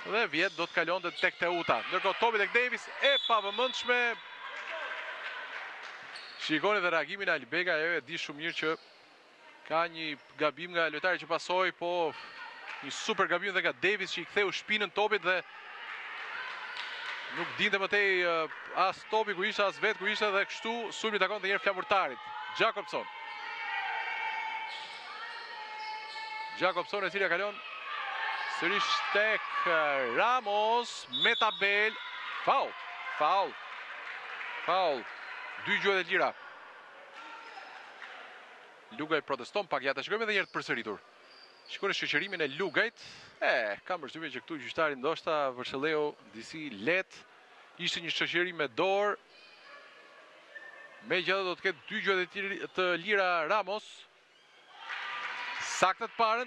dhe vjet do të kalonte tek Teuta. Ndërkohë topi tek Davis e pavëmendshme. Shikoni dhe reagimin e Albega, ajo e di shumë mirë që ka një gabim nga lojtarja që pasoi, po një super gabim dhe nga Davis që i ktheu shpinën topit dhe Nuk dinte më tej as topi ku ishte, as vetë ku ishte dhe kështu sulmi i takon dhe një herë flamurtarit. Jakobson. Jakobson e cila kalon sërish tek Ramos me tabelë. Faul, faul, faul. Dy gjuajtje të lira. Lugaj proteston pak, ja ta shikojmë dhe një herë të përsëritur. Shikoni shoqërimin e Lugajt, e, kam përshtypjen që këtu gjyqtari ndoshta vërshëlleu disi lehtë, ishte një shoqërim me dorë, megjithatë do të ketë dy gjuajtje të li, të lira Ramos, e saktë e para,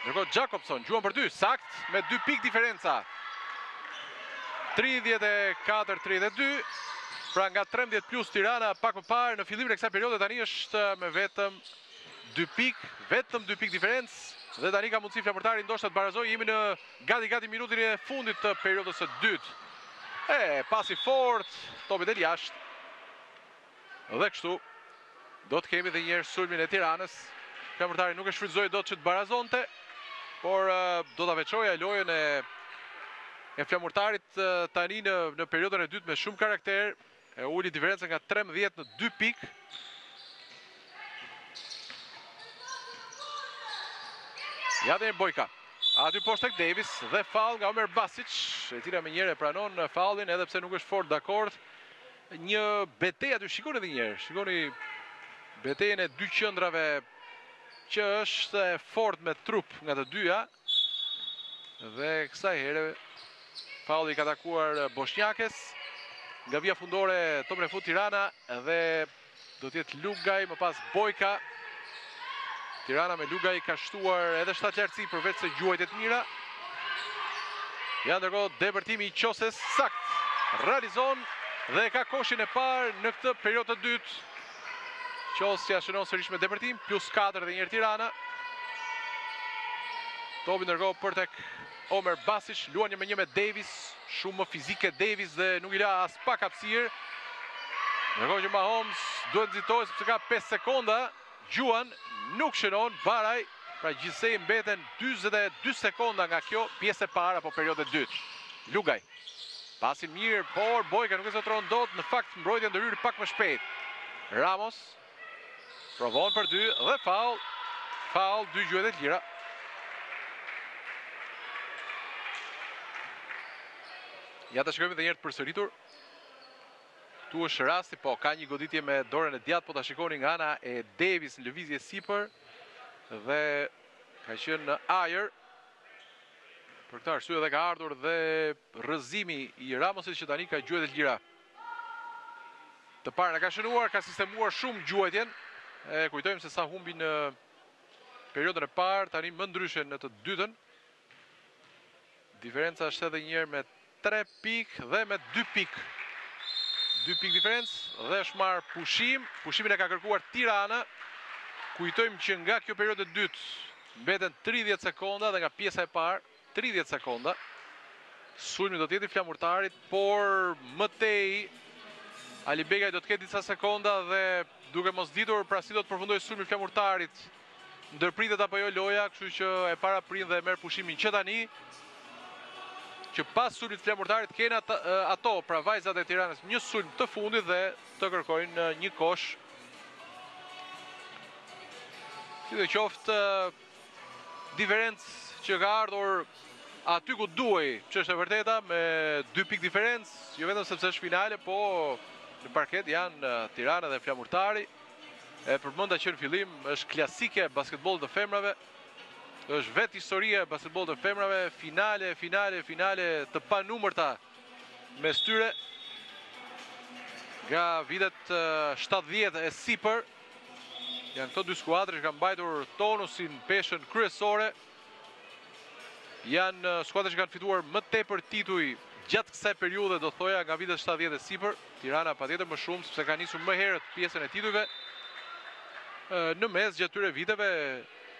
Ndërkohë Jakobson gjuan për dy, saktë, më 2 pikë diferenca. 34-32. Pra nga 13 plus Tirana pak më parë në fillimin e kësaj periode tani është me vetëm 2 pikë, vetëm 2 pikë diferencë dhe tani ka mundësi flamurtari ndoshta të barazojë, jemi në gati gati minutin e fundit të periodës së dytë. E pasi i fortë, topi del jashtë. Dhe kështu do të kemi dhe një herë sulmin e Tiranës. Flamurtari nuk e shfrytëzoi dot që të barazonte, por do të veçoja lojën e e flamurtarit tani në, në periodën e dytë me shumë karakter, e uli diferencën nga 13 në 2 pikë, Ja dhe një bojka. Aty poshtë tek Davis dhe faull nga Omer Basic, e cila menjëherë pranon faullin edhe pse nuk është fort dakord. Një betejë aty, shikoni edhe një herë, shikoni betejën e dy qëndrave që është e fortë me trup nga të dyja dhe kësaj here faulli i ka takuar Boshnjakes nga vija fundore topin e fut Tirana dhe Do të jetë Lugaj, më pas Bojka. Tirana me Lugaj ka shtuar edhe shtatë lartësi përveç se gjuajtje të mira. Ja ndërkohë depërtimi i Qoses saktë. Realizon dhe ka koshin e parë në këtë periodë të dytë. Qosja shënon sërish me depërtim, plus 4 edhe njëherë Tirana. Topi ndërkohë për tek Omerbasic luan një me një me Davis, shumë më fizike Davis dhe nuk i la as pak hapësirë. Ndërkohë që Mahomes duhet të nxitojë sepse ka 5 sekonda, gjuan, nuk shënon Baraj, pra gjithsej mbeten 42 sekonda nga kjo pjesë e parë apo periodë e dytë. Lugaj. Pasim i mirë, por Bojka nuk e zotëron dot, në fakt mbrojtja ndërhyri pak më shpejt. Ramos Provon për dy dhe faull. Faull dy gjuajtje të lira. Ja të shikojmë edhe njëherë të përsëritur. Këtu është rasti, po, ka një goditje me dorën e djathtë, po ta shikoni nga ana e Davis në lëvizje sipër, dhe ka qenë në ajër, për këtë arsye dhe ka ardhur dhe rrëzimi i Ramosit që tani ka gjuajtje të lira. Të parën e ka shënuar, ka sistemuar shumë gjuajtjen. E kujtojmë se sa humbi në periodën e parë, tani më ndryshe në të dytën. Diferenca është edhe njëherë me 3 pikë dhe me 2 pikë. 2 pikë diferencë dhe është marrë pushim. Pushimin e ka kërkuar Tirana. Kujtojmë që nga kjo periodë e dytë, mbeten 30 sekonda dhe nga pjesa e parë, Tridhjetë sekonda. Sulmi do të jetë i Flamurtarit, por më tej Alibegaj do të ketë disa sekonda dhe duke mos ditur pra si do të përfundojë sulmi i Flamurtarit, ndërpritet apo jo loja, kështu që e paraprin dhe e merr pushimin që tani. Që pas sulmit të Flamurtarit të kenë ato, pra vajzat e Tiranës, një sulm të fundit dhe të kërkojnë një kosh. Sidoqoftë, Diferencë që ka ardhur aty ku duhej, ç'është e vërteta, me dy pikë diferencë, jo vetëm sepse është finale, po në parket janë Tirana dhe Flamurtari. E përmenda që në fillim është klasikja e basketbollit të femrave. Është vetë historia e basketbollit të femrave, finale, finale, finale të panumërta mes tyre. Nga vitet 70 e sipër, Janë këto dy skuadra që kanë mbajtur tonusin peshën kryesore. Janë uh, skuadra që kanë fituar më tepër tituj gjatë kësaj periudhe do thoja nga vitet 70 e sipër. Tirana patjetër më shumë, sepse ka nisur më herët pjesën e titujve. Uh, në mes gjatë këtyre viteve,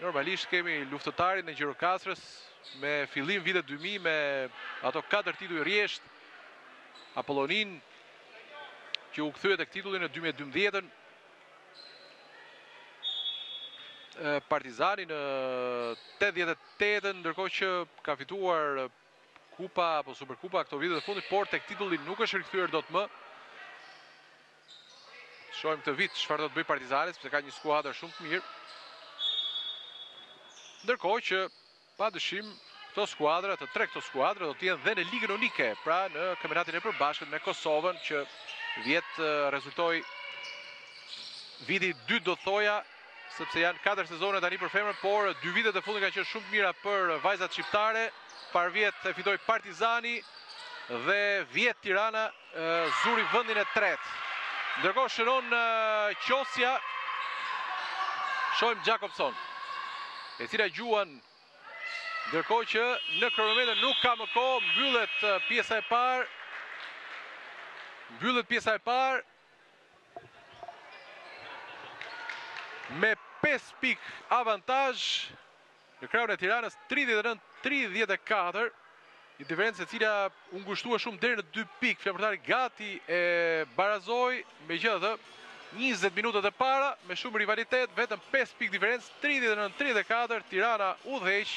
normalisht kemi Luftëtarin e Gjirokastrës me fillim vitet 2000 me ato 4 tituj rresht, Apoloninë, që u kthye tek titulli në 2012-ën, Partizani në 88-ën, ndërkohë që ka fituar Kupa apo Superkupa këto vite të fundit, por tek titulli nuk është rikthyer dot më. Shohim këtë vit çfarë do të bëjë Partizani, sepse ka një skuadër shumë të mirë. Ndërkohë që Pa dyshim, këto skuadra, të tre këto skuadra do të jenë dhe në Ligën Unike, pra në kampionatin e përbashkët me Kosovën që vjet rezultoi viti i dytë do të thoja sepse janë katër sezone tani për femra, por dy vitet e fundit kanë qenë shumë të mira për vajzat shqiptare. Parvjet e fitoi Partizani dhe vjet Tirana zuri vendin e tretë ndërkohë shëron Qosja shohim Xhakobson e cila gjuan ndërkohë që në kronometër nuk ka më kohë mbyllet pjesa e parë mbyllet pjesa e parë me 5 pikë avantazh Në krahun e Tiranës 39-34, një diferencë e cila u ngushtua shumë deri në 2 pikë, Flamurtari gati e barazoi, megjithatë 20 minutat e para me shumë rivalitet, vetëm 5 pikë diferencë, 39-34, Tirana udhëheq.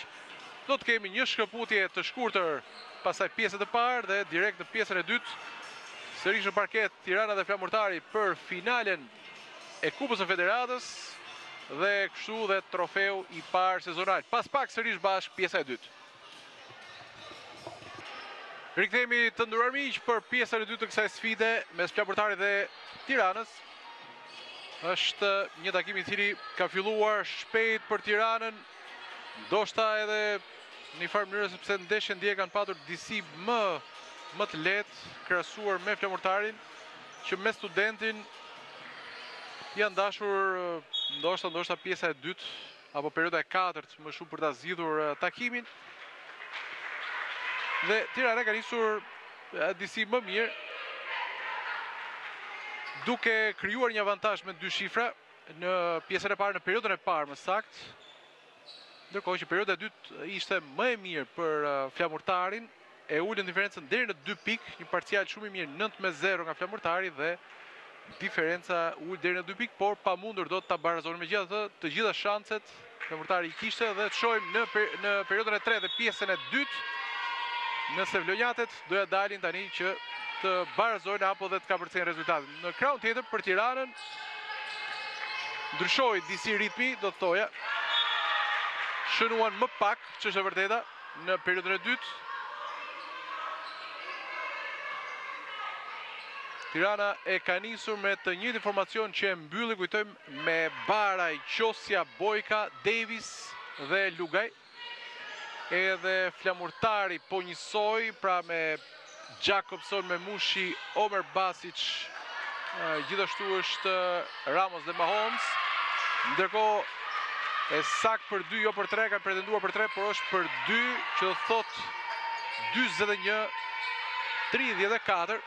Do të kemi një shkëputje të shkurtër pas kësaj pjese të parë dhe direkt në pjesën e dytë sërish në parket Tirana dhe Flamurtari për finalen e Kupës së Federatës dhe kështu dhe trofeu i parë sezonal. Pas pak sërish bashkë pjesa e dytë. Rikthehemi të nderuar miq për pjesën e dytë të kësaj sfide mes Flamurtarit dhe Tiranës. Është një takim i cili ka filluar shpejt për Tiranën, ndoshta edhe në një farë mënyrë sepse ndeshjen dje e kanë patur disi më të lehtë krahasuar me Flamurtarin. që me Studentin i janë dashur ndoshta ndoshta pjesa e dytë apo perioda e katërt më shumë për ta zgjidhur takimin. Dhe Tirana ka nisur disi më mirë duke krijuar një avantazh me dy shifra në pjesën e parë në periodën e parë më saktë. Ndërkohë që perioda e dytë ishte më e mirë për Flamurtarin, e ulën diferencën deri në 2 pikë, një parcial shumë i mirë 9 me 0 nga Flamurtari dhe diferenca u ul deri në 2 pikë, por pa mundur dot ta barazonin megjithatë, të gjitha shanset Flamurtari i kishte dhe të shohim në në periodën e tretë dhe pjesën e dytë nëse vlonjatët Do t'ia dalin tani që të barazojnë apo dhe të kapërcejnë rezultatin. Në krahun tjetër për Tiranën ndryshoi disi ritmi, do të thoja. Shënuan më pak, që është e vërteta, në periodën e dytë. Tirana e ka nisur me të njëjtë formacion që e mbylli, kujtojmë, me Baraj, Qosja, Bojka, Davis dhe Lugaj. Edhe Flamurtari po njësoj, pra me Jakobson, me Mushi, Omer Basic, gjithashtu është Ramos dhe Mahomes. Ndërkohë, e saktë për 2, jo për 3, ka pretenduar për 3, por është për 2, që do thotë 29, 34.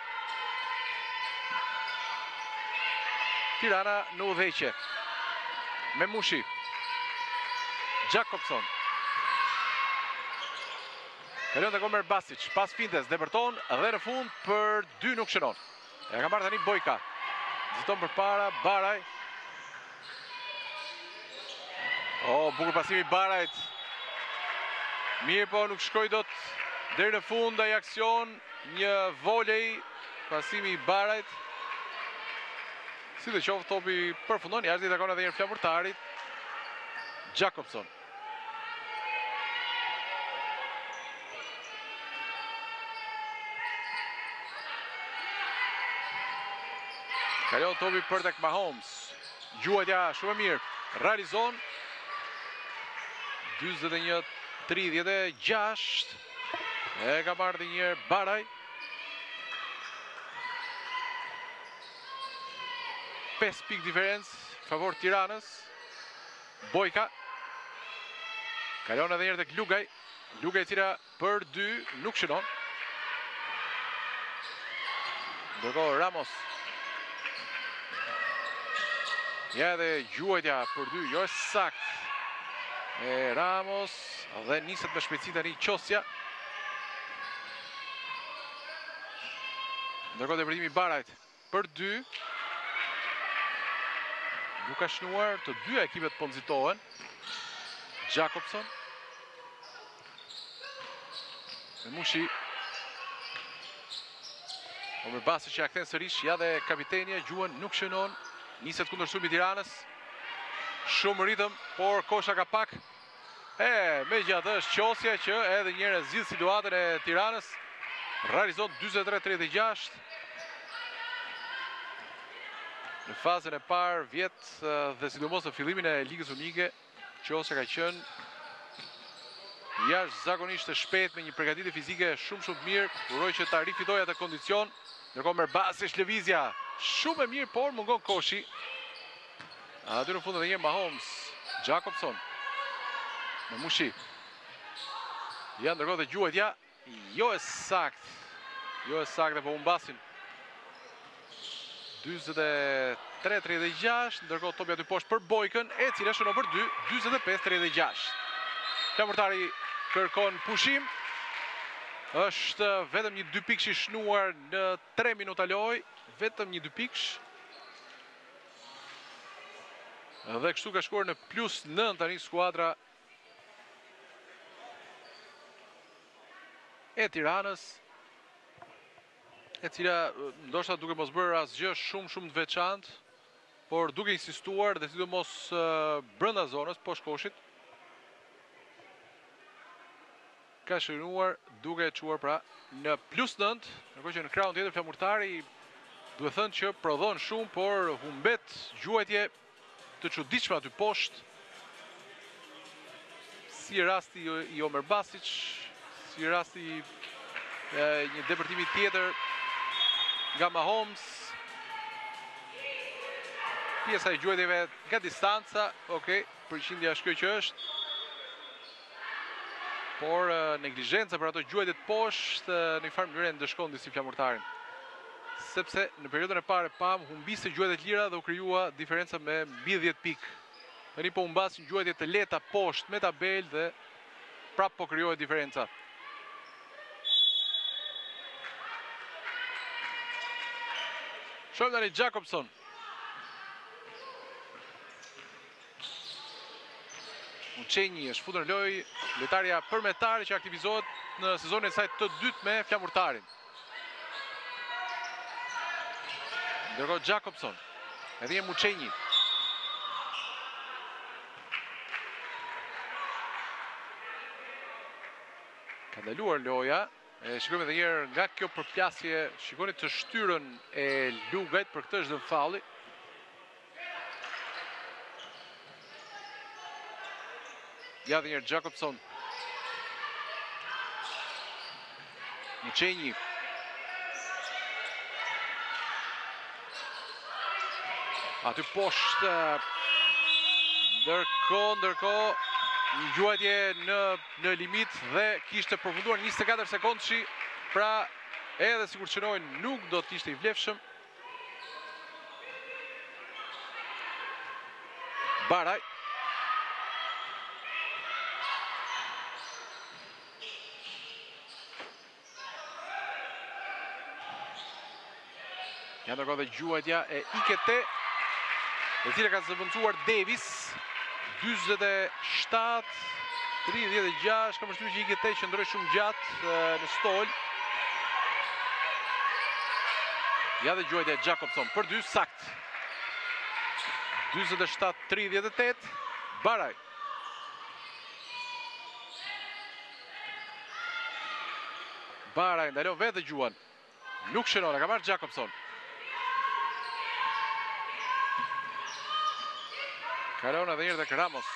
Tirana në udhëheqje. Me Mushi. Jakobson. Kalon tek Omer Basic. Pas fintës, depërton dhe në fund për dy nuk shënon. E ka marrë tani Bojka. Nxiton përpara, Baraj. O, bukur pasimi i Barajt. Mirëpo, nuk shkoi dot deri në fund ai aksion një volej pasimi i Barajt. Sidoqoftë topi përfundon, jashtë i takon edhe një herë Flamurtarit, Jakobson. Kalon topi për tek Mahomes, gjuatja shumë e mirë, realizon, 31-36, e ka marrë dhe një herë Baraj, 5 pikë diferencë favor Tiranës. Bojka. Kalon edhe një herë tek Lugaj. Lugaj tira për 2, nuk shënon. Ndërkohë Ramos. Ja edhe gjuajtja për 2, jo e saktë e Ramos dhe niset me shpejtësi tani Qosja. Ndërkohë depërtimi i Barajt për dy. Nuk ka shënuar, të dy ekipet po nxitohen. Jakobson. Dhe Mushi. Omer Basic që ia kthen sërish, ja dhe kapitenja, gjuan nuk shënon. Niset kundërsulmi i Tiranës. Shumë ritëm, por kosha ka pak. E, megjithatë është Qosja që edhe një herë zgjidh situatën e Tiranës, realizon 27-36. Në fazën e parë, vjet dhe sidomos në fillimin e Ligës Unike, Qosja ka qenë jashtëzakonisht e shpejtë me një përgatitje fizike shumë shumë të mirë, uroj që ta rifitojë atë kondicion, ndërkohë Omer Basic, lëvizja, shumë e mirë, por mungon koshi, Aty në fund dhe një Mahomes, Jakobson, Mushi. Ja ndërkohë dhe gjuajtja, jo e saktë, jo e saktë dhe po humbasin. 23-36, ndërkohë topi aty poshtë për Bojkën, e cila shënon për 2, 25-36. Flamurtari kërkon pushim, është vetëm një dypikësh i shënuar në Tre minuta lojë, vetëm një dypikësh. Dhe kështu ka shkuar në plus 9 tani skuadra e Tiranës e cila ndoshta duke mos bërë asgjë shumë shumë të veçantë, por duke insistuar dhe sidomos brenda zonës poshtë koshit. Ka shënuar duke e çuar pra në plus nëntë, ndërkohë që në krahun tjetër Flamurtari duhet thënë që prodhon shumë, por humbet gjuajtje të çuditshme aty poshtë. Si rasti i Omer Basic, si rasti i një depërtimi tjetër nga Mahomes. Pjesa e gjuajtjeve nga distanca, ok, përqindja është kjo që është. Por neglizhenca për ato gjuajtjet poshtë në një farë mënyre e ndëshkon disi Flamurtarin. Sepse në periodën e parë e pamë humbiste gjuajtjet e lira dhe u krijua diferenca me mbi 10 pikë. Tani po humbasin gjuajtje të lehta poshtë me tabelë dhe prapë po krijohet diferenca. Shumë tani Jakobson. Muçenji është futur në lojë lojtarja përmetare që aktivizohet në sezonin e saj të dytë me Flamurtarin. Ndërkohë Jakobson, edhe e Muçenji. Ka ndaluar loja, e shikojmë edhe njëherë nga kjo përplasje, shikoni të shtyrën e Lugajt, për këtë është dhe falli. Ja dhe njëherë Jakobson. Muçenji. Aty poshtë. Ndërkohë, ndërkohë. Një gjuajtje në, në limit dhe kishte përfunduar 24 sekondëshi pra edhe sikur të shënonin nuk do të ishte i vlefshëm. Baraj. Ja ndërkohë dhe gjuajtja e Ikete, e cila ka zëvendësuar Davis 27 36, kam përshtypjen që Ikete qëndroi shumë gjatë në stol. Ja dhe gjuajtja e Jakobson për dy saktë. 27-38, Baraj. Baraj, ndalon vetë dhe gjuan. Nuk shënon, e ka marrë Jakobson. Kalon edhe njëherë te Ramos.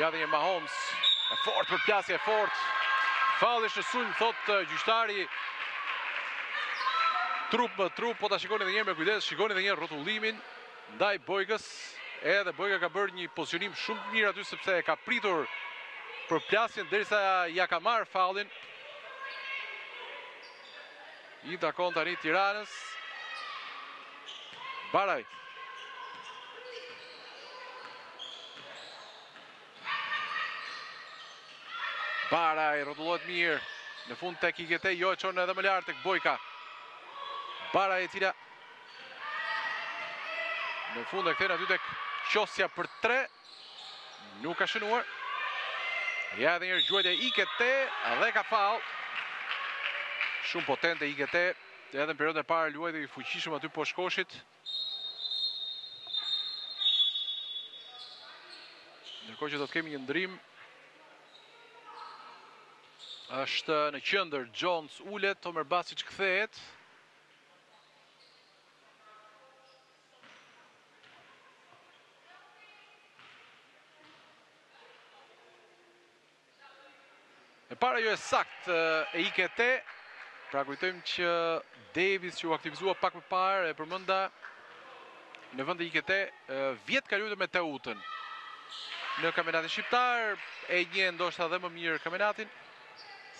Ja dhe një Mahomes. E fortë përplasja, e fortë. Fall është në sulm, thotë uh, gjyqtari. Trup me trup, po ta shikoni dhe njëherë me kujdes, shikoni dhe njëherë rrotullimin. ndaj Bojkës, edhe Bojka ka bërë një pozicionim shumë të mirë aty sepse e ka pritur përplasjen derisa ia ka marrë fallin. I takon tani Tiranës. Baraj. Baraj, rrotullohet mirë, në fund tek Ikete, jo e çon edhe më lartë tek Bojka. Baraj e cila, në fund e kthen aty tek qosja për tre, nuk ka shënuar. Ja edhe njëherë gjuajtja e Ikete, dhe ka fall. Shumë potente Ikete, edhe në periodën e parë luajti fuqishëm aty poshtë koshit. Ndërkohë që do të kemi një ndërrim është në qendër Jones ulet Omerbasic kthehet E para jo e saktë e Ikete, pra kujtojmë që Davis që u aktivizua pak më parë e përmenda në vend e Ikete, vjet ka luajtur me Teutën. Në kampionatin shqiptar, e njeh ndoshta dhe më mirë kampionatin,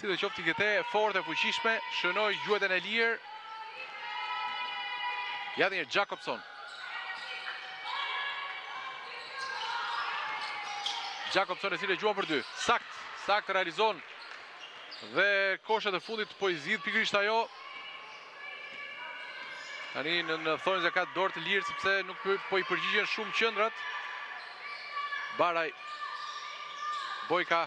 sido qoftë Ikete, e fortë e fuqishme, shënoi gjuajtjen e lirë, Jatë një Jakobson. Jakobson e cila e gjuan për dy. Saktë, saktë realizon. Dhe koshet e fundit po i zgjidh pikërisht ajo. Tani në, në thonjëza ka dorë të lirë, sepse nuk po i përgjigjen shumë qendrat. Baraj. Bojka.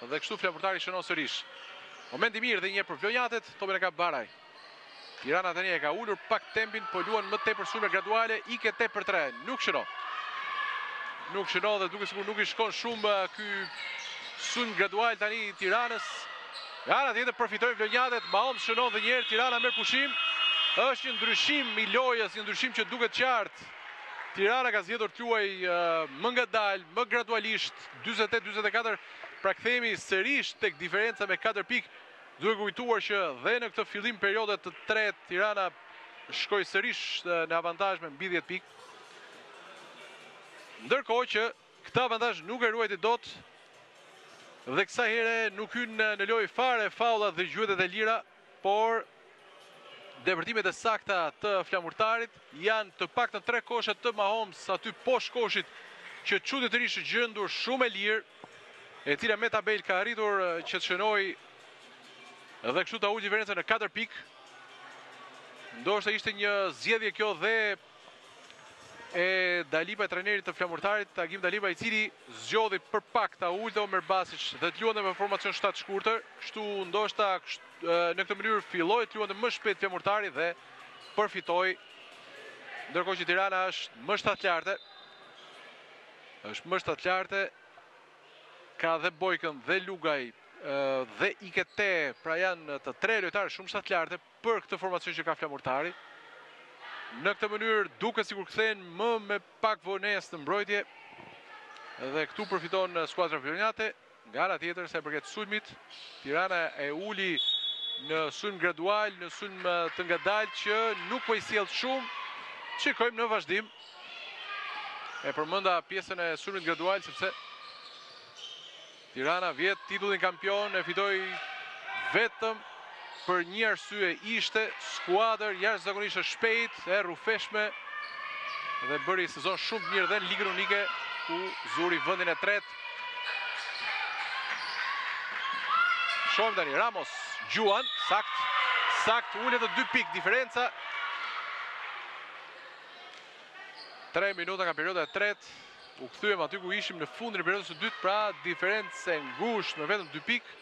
Dhe kështu Flamurtari shënon sërish. Moment i mirë dhe një për vlonjatet, topin e ka Baraj. Tirana tani e ka ulur pak tempin, po luan më tepër sulme graduale, Ikete për tre, nuk shënon. Nuk shënon dhe duket sikur nuk i shkon shumë uh, ky sulm gradual tani i Tiranës. Nga ana tjetër përfitojnë vlonjatet, Mahomes shënon dhe njëherë Tirana merr pushim. Është një ndryshim i lojës, një ndryshim që duket qartë. Tirana ka zgjedhur të luajë uh, më ngadalë, më gradualisht, 28-24, pra kthehemi sërish tek diferenca me 4 pikë, duke kujtuar që dhe në këtë fillim periode të tretë Tirana shkoi sërish në avantazh me mbi 10 pikë. Ndërkohë që këtë avantazh nuk e ruajti dot dhe kësaj here nuk hyn në lojë fare faullat dhe gjuajtjet e lira Por, depërtimet e sakta të Flamurtarit janë të paktën tre kosha të Mahomes aty poshtë koshit që çuditërisht është gjendur shumë e lirë, e cila me tabelë ka arritur që të shënojë dhe kështu ta ulë diferencën në katër pikë. Ndoshta ishte një zgjedhje kjo dhe e Dalipaj e trajnerit të Flamurtarit, Agim Dalipaj i cili zgjodhi për pak ta ulte Omerbasic dhe të luante me formacion shtatshkurtër, kështu ndoshta në këtë mënyrë filloi të luante më shpejt Flamurtari dhe përfitoi. Ndërkohë që Tirana është më shtatlartë. Është më shtatlartë. Ka dhe Bojkën dhe Lugaj dhe Ikete, pra janë të tre lojtare shumë shtatlarta, për këtë formacion që ka Flamurtari. Në këtë mënyrë duket sikur kthehen më me pak vonesë në mbrojtje. Dhe këtu përfiton skuadra vlonjate nga ana tjetër sa i përket sulmit. Tirana e uli në sulm gradual, në sulm të ngadalë që nuk po i sjell shumë. Shikojmë në vazhdim. E përmenda pjesën e sulmit gradual sepse Tirana vjet titullin kampion e fitoi vetëm për një arsye, ishte skuadër jashtëzakonisht e shpejtë, e rrufeshme dhe bëri sezon shumë të mirë dhe në Ligën Unike ku zuri vendin e tretë. Shohim tani Ramos, gjuan, sakt, sakt ulet te dy pikë diferenca. 3 minuta nga perioda e tretë. U kthyem aty ku ishim në fundin e periodës së dytë, pra diferencë e ngushtë me vetëm 2 pikë.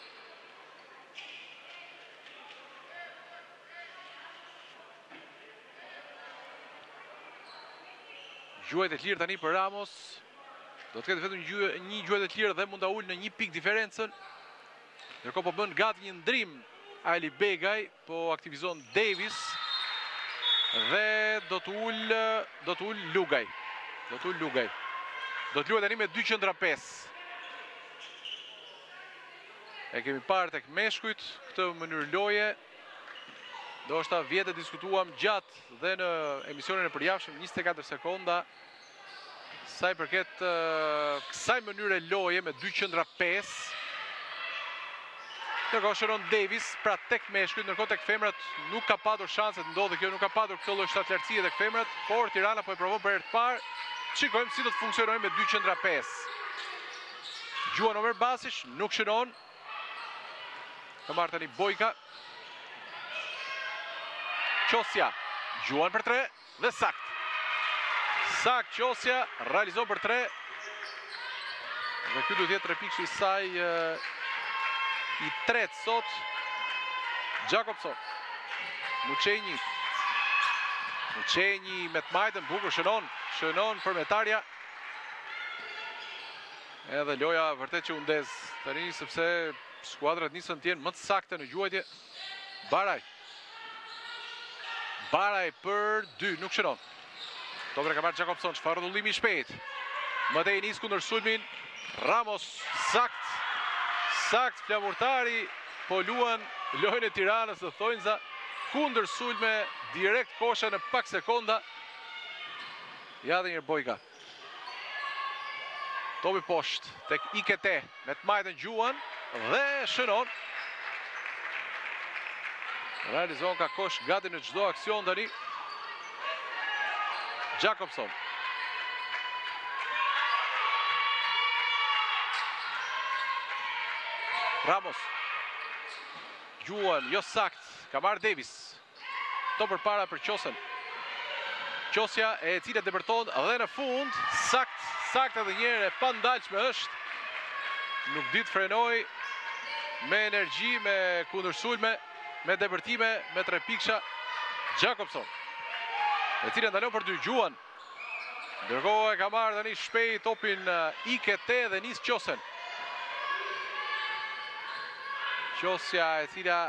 Gjuajtje të lirë tani për Ramos. Do të ketë vetëm një gjuajtje të lirë dhe mund ta ulë në një pikë diferencën. Ndërkohë po bën gati një ndrim Ali Begaj, Po aktivizon Davis dhe do të ul do të ul Lugaj. Do të ul Lugaj. Do të luajë tani me dy qendra 5. E kemi parë tek meshkujt këtë mënyrë loje. Ndoshta vjet e diskutuam gjatë dhe në emisionin e përjavshëm 24 sekonda Sa i përket kësaj mënyre loje me dy qëndra 5. Ndërkohë shënon Davis, pra tek meshkujt, ndërkohë tek femrat nuk ka patur shans të ndodhë kjo, nuk ka patur këto lloj shtatlartësie tek femrat, por Tirana po e provon për herë të parë, shikojmë si do të funksionojë me dy qëndra 5. Gjuan Omer Basish, nuk shënon, e ka marrë tani Bojka, Qosja, gjuan për 3, Dhe sakt. Sakt Qosja, realizon për tre. Dhe ky duhet të jetë trepikëshi i saj i tretë sot. Xhakobson. Muçenji. Muçenji me të majtën bukur shënon, shënon përmetarja. Edhe loja vërtet që u ndez tani sepse skuadrat nisën të jenë më të sakta në gjuajtje. Baraj. Baraj për 2, nuk shënon. Topin e ka marrë Xhakobson, çfarë rrotullimi i shpejt. Më tej nis kundërsulmin. Ramos sakt. Sakt Flamurtari po luan lojën e Tiranës në thonjëza kundërsulme direkt kosha në pak sekonda. Ja dhe njëherë Bojka. Topi poshtë tek Ikete, me të majtën gjuan dhe shënon. Realizon ka kosh gati në çdo aksion tani. Jakobson. Ramos. Gjuan, jo saktë, ka marrë Davis. Top përpara për Qosën. Qosja e cila depërton dhe në fund, saktë, saktë edhe njëherë e pandalshme është. Nuk di të frenojë me energji, me kundërsulme, me depërtime, me trepikësha. Jakobson, e cila ndalon për dy gjuan. Ndërkohë e ka marrë tani shpejt topin eh, Ikete dhe nis Qosen. Qosja e cila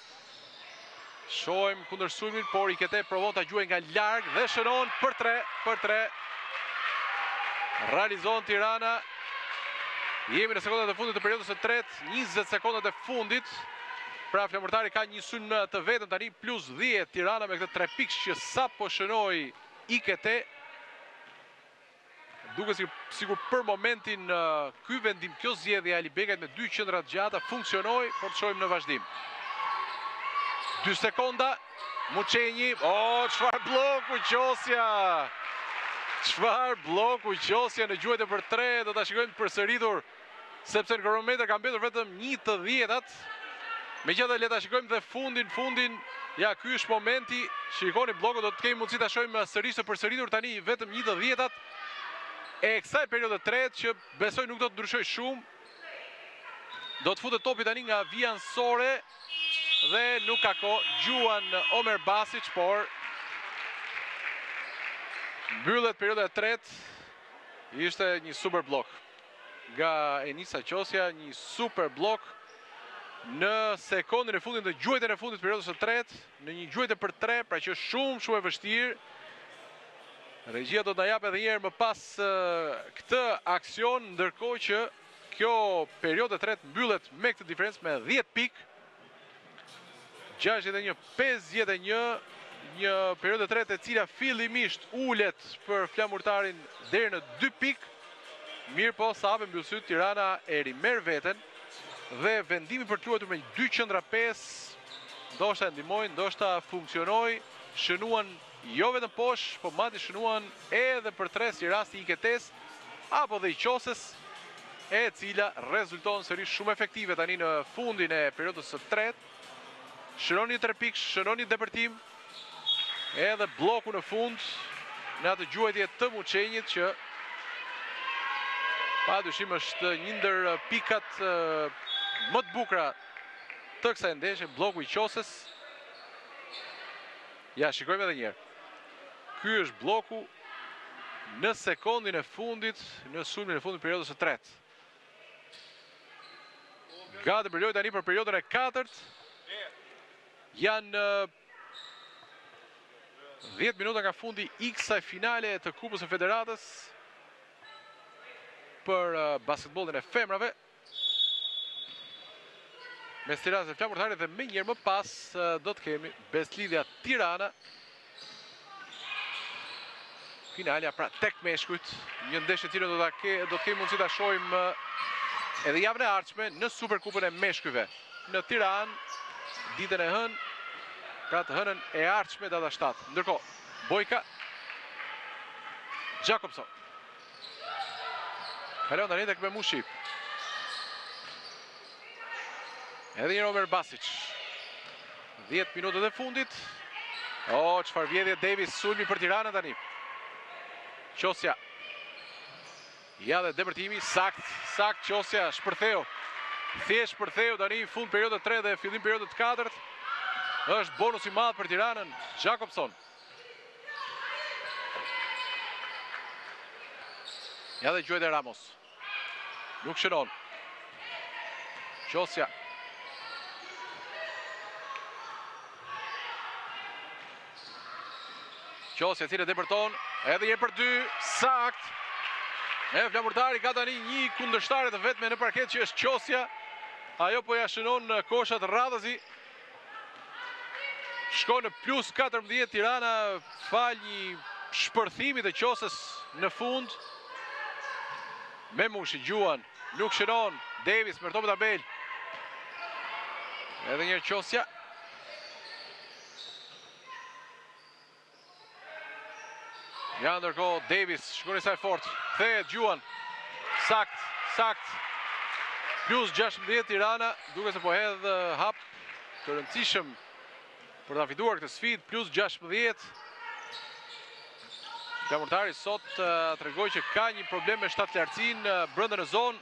Shohim kundërsulmin, por Ikete provon të gjuajë nga larg dhe shënon për tre, për tre. Realizon Tirana. Jemi në sekondat e fundit të periodës së tretë, 20 sekondat e fundit. Pra Flamurtari ka një sulm të vetëm tani, plus 10 Tirana me këtë trepikësh që sapo shënoi Ikete. Duket sikur për momentin ky vendim, kjo zgjedhje e Alibegajt me dy qendra të gjata funksionoi, por të shohim në vazhdim. 2 sekonda, Muçenji, o, oh, çfarë blloku Qosja, çfarë blloku Qosja në gjuajtje për tre, do ta shikojmë përsëritur, Sepse në kronometër ka mbetur vetëm një e dhjeta. Megjithatë le ta shikojmë dhe fundin, fundin. Ja, ky është momenti. Shikoni bllokun, do të kemi mundësi ta shohim uh, sërish të përsëritur tani vetëm një e dhjeta e kësaj periode të tretë që besoj nuk do të ndryshojë shumë. Do të futet topi tani nga Vian Sore dhe nuk ka kohë, gjuan Omer Basic, por mbyllet perioda e tretë, ishte një super bllok. Nga Enisa Qosja, një super bllok në sekondën e fundit, në gjuajtjen e fundit të periodës së tretë, në një gjuajtje për tre, pra që është shumë, shumë e vështirë. Regjia do të na japë edhe njëherë më pas këtë aksion, ndërkohë që kjo periodë e tretë mbyllet me këtë diferencë me 10 pikë, gjashtëdhjetë e një, pesëdhjetë e një, një periodë e tretë e cila fillimisht ulet për Flamurtarin deri në dy pikë, mirëpo sa hap e mbyll sytë Tirana e rimerr veten dhe vendimi për të luajtur me dy qendra pesë ndoshta e ndihmoi, ndoshta funksionoi, shënuan Jo vetëm poshtë, por madje shënuan edhe për tre si rasti i Ketesë apo dhe i Qoses, e cila rezulton sërish shumë efektive tani në fundin e periodës së tretë. Shënon një trepikësh, shënon një depërtim, edhe blloku në fund në atë gjuajtje të Muçenjit që pa dyshim është një ndër pikat më të bukura të kësaj ndeshjeje, blloku i Qoses. Ja shikojmë edhe njëherë. Ky është blloku në sekondin e fundit, në sulmin e fundit periodës së tretë. Gati për lojë tani për periodën e katërt. Janë 10 minuta nga fundi i kësaj finale të Kupës së Federatës për basketbollin e femrave. Mes Tiranës e Flamurtarit dhe menjëherë më pas do të kemi Besëlidhja Tirana. Finalja pra tek meshkujt, një ndeshje të tillë do të kemi mundësi ta shohim edhe javën e ardhshme në Superkupën e Meshkujve. Në Tiranë, ditën e hënë, pra të hënën e ardhshme data 7. Ndërkohë, Bojka, Xhakobson, Kalon tani tek Memushi. Edhe njëherë Robert Basic. 10 minutat e fundit. O, oh, çfarë vjedhje Davis, sulmi për Tiranën tani. Qosja. Ja dhe depërtimi, saktë, saktë, Qosja, shpërtheu. Thjesht shpërtheu tani fund periode të 3 dhe fillim periode të 4. është bonus i madh për Tiranën, Xhakobson. Ja dhe gjuajtje Ramos. Nuk shënon. Qosja. Qosja, e cila depërton. Edhe njëherë për dy. Saktë. E flamurtari ka tani një kundërshtare të vetme në parket që është Qosja. Ajo po ia shënon koshat radhazi. Shkon në plus 14 Tirana falë një shpërthimi të Qoses në fund. Memushi gjuan, nuk shënon, Davis merr top në tabelë. Edhe njëherë Qosja. Ja ndërkohë Davis, shkon te saj fort, kthehet gjuan, saktë, saktë, plus 16 Tirana, duket se po hedh hap të rëndësishëm për ta fituar këtë sfidë, plus 16. Flamurtari sot tregoi që ka një problem me shtatlartësinë brenda në zonë,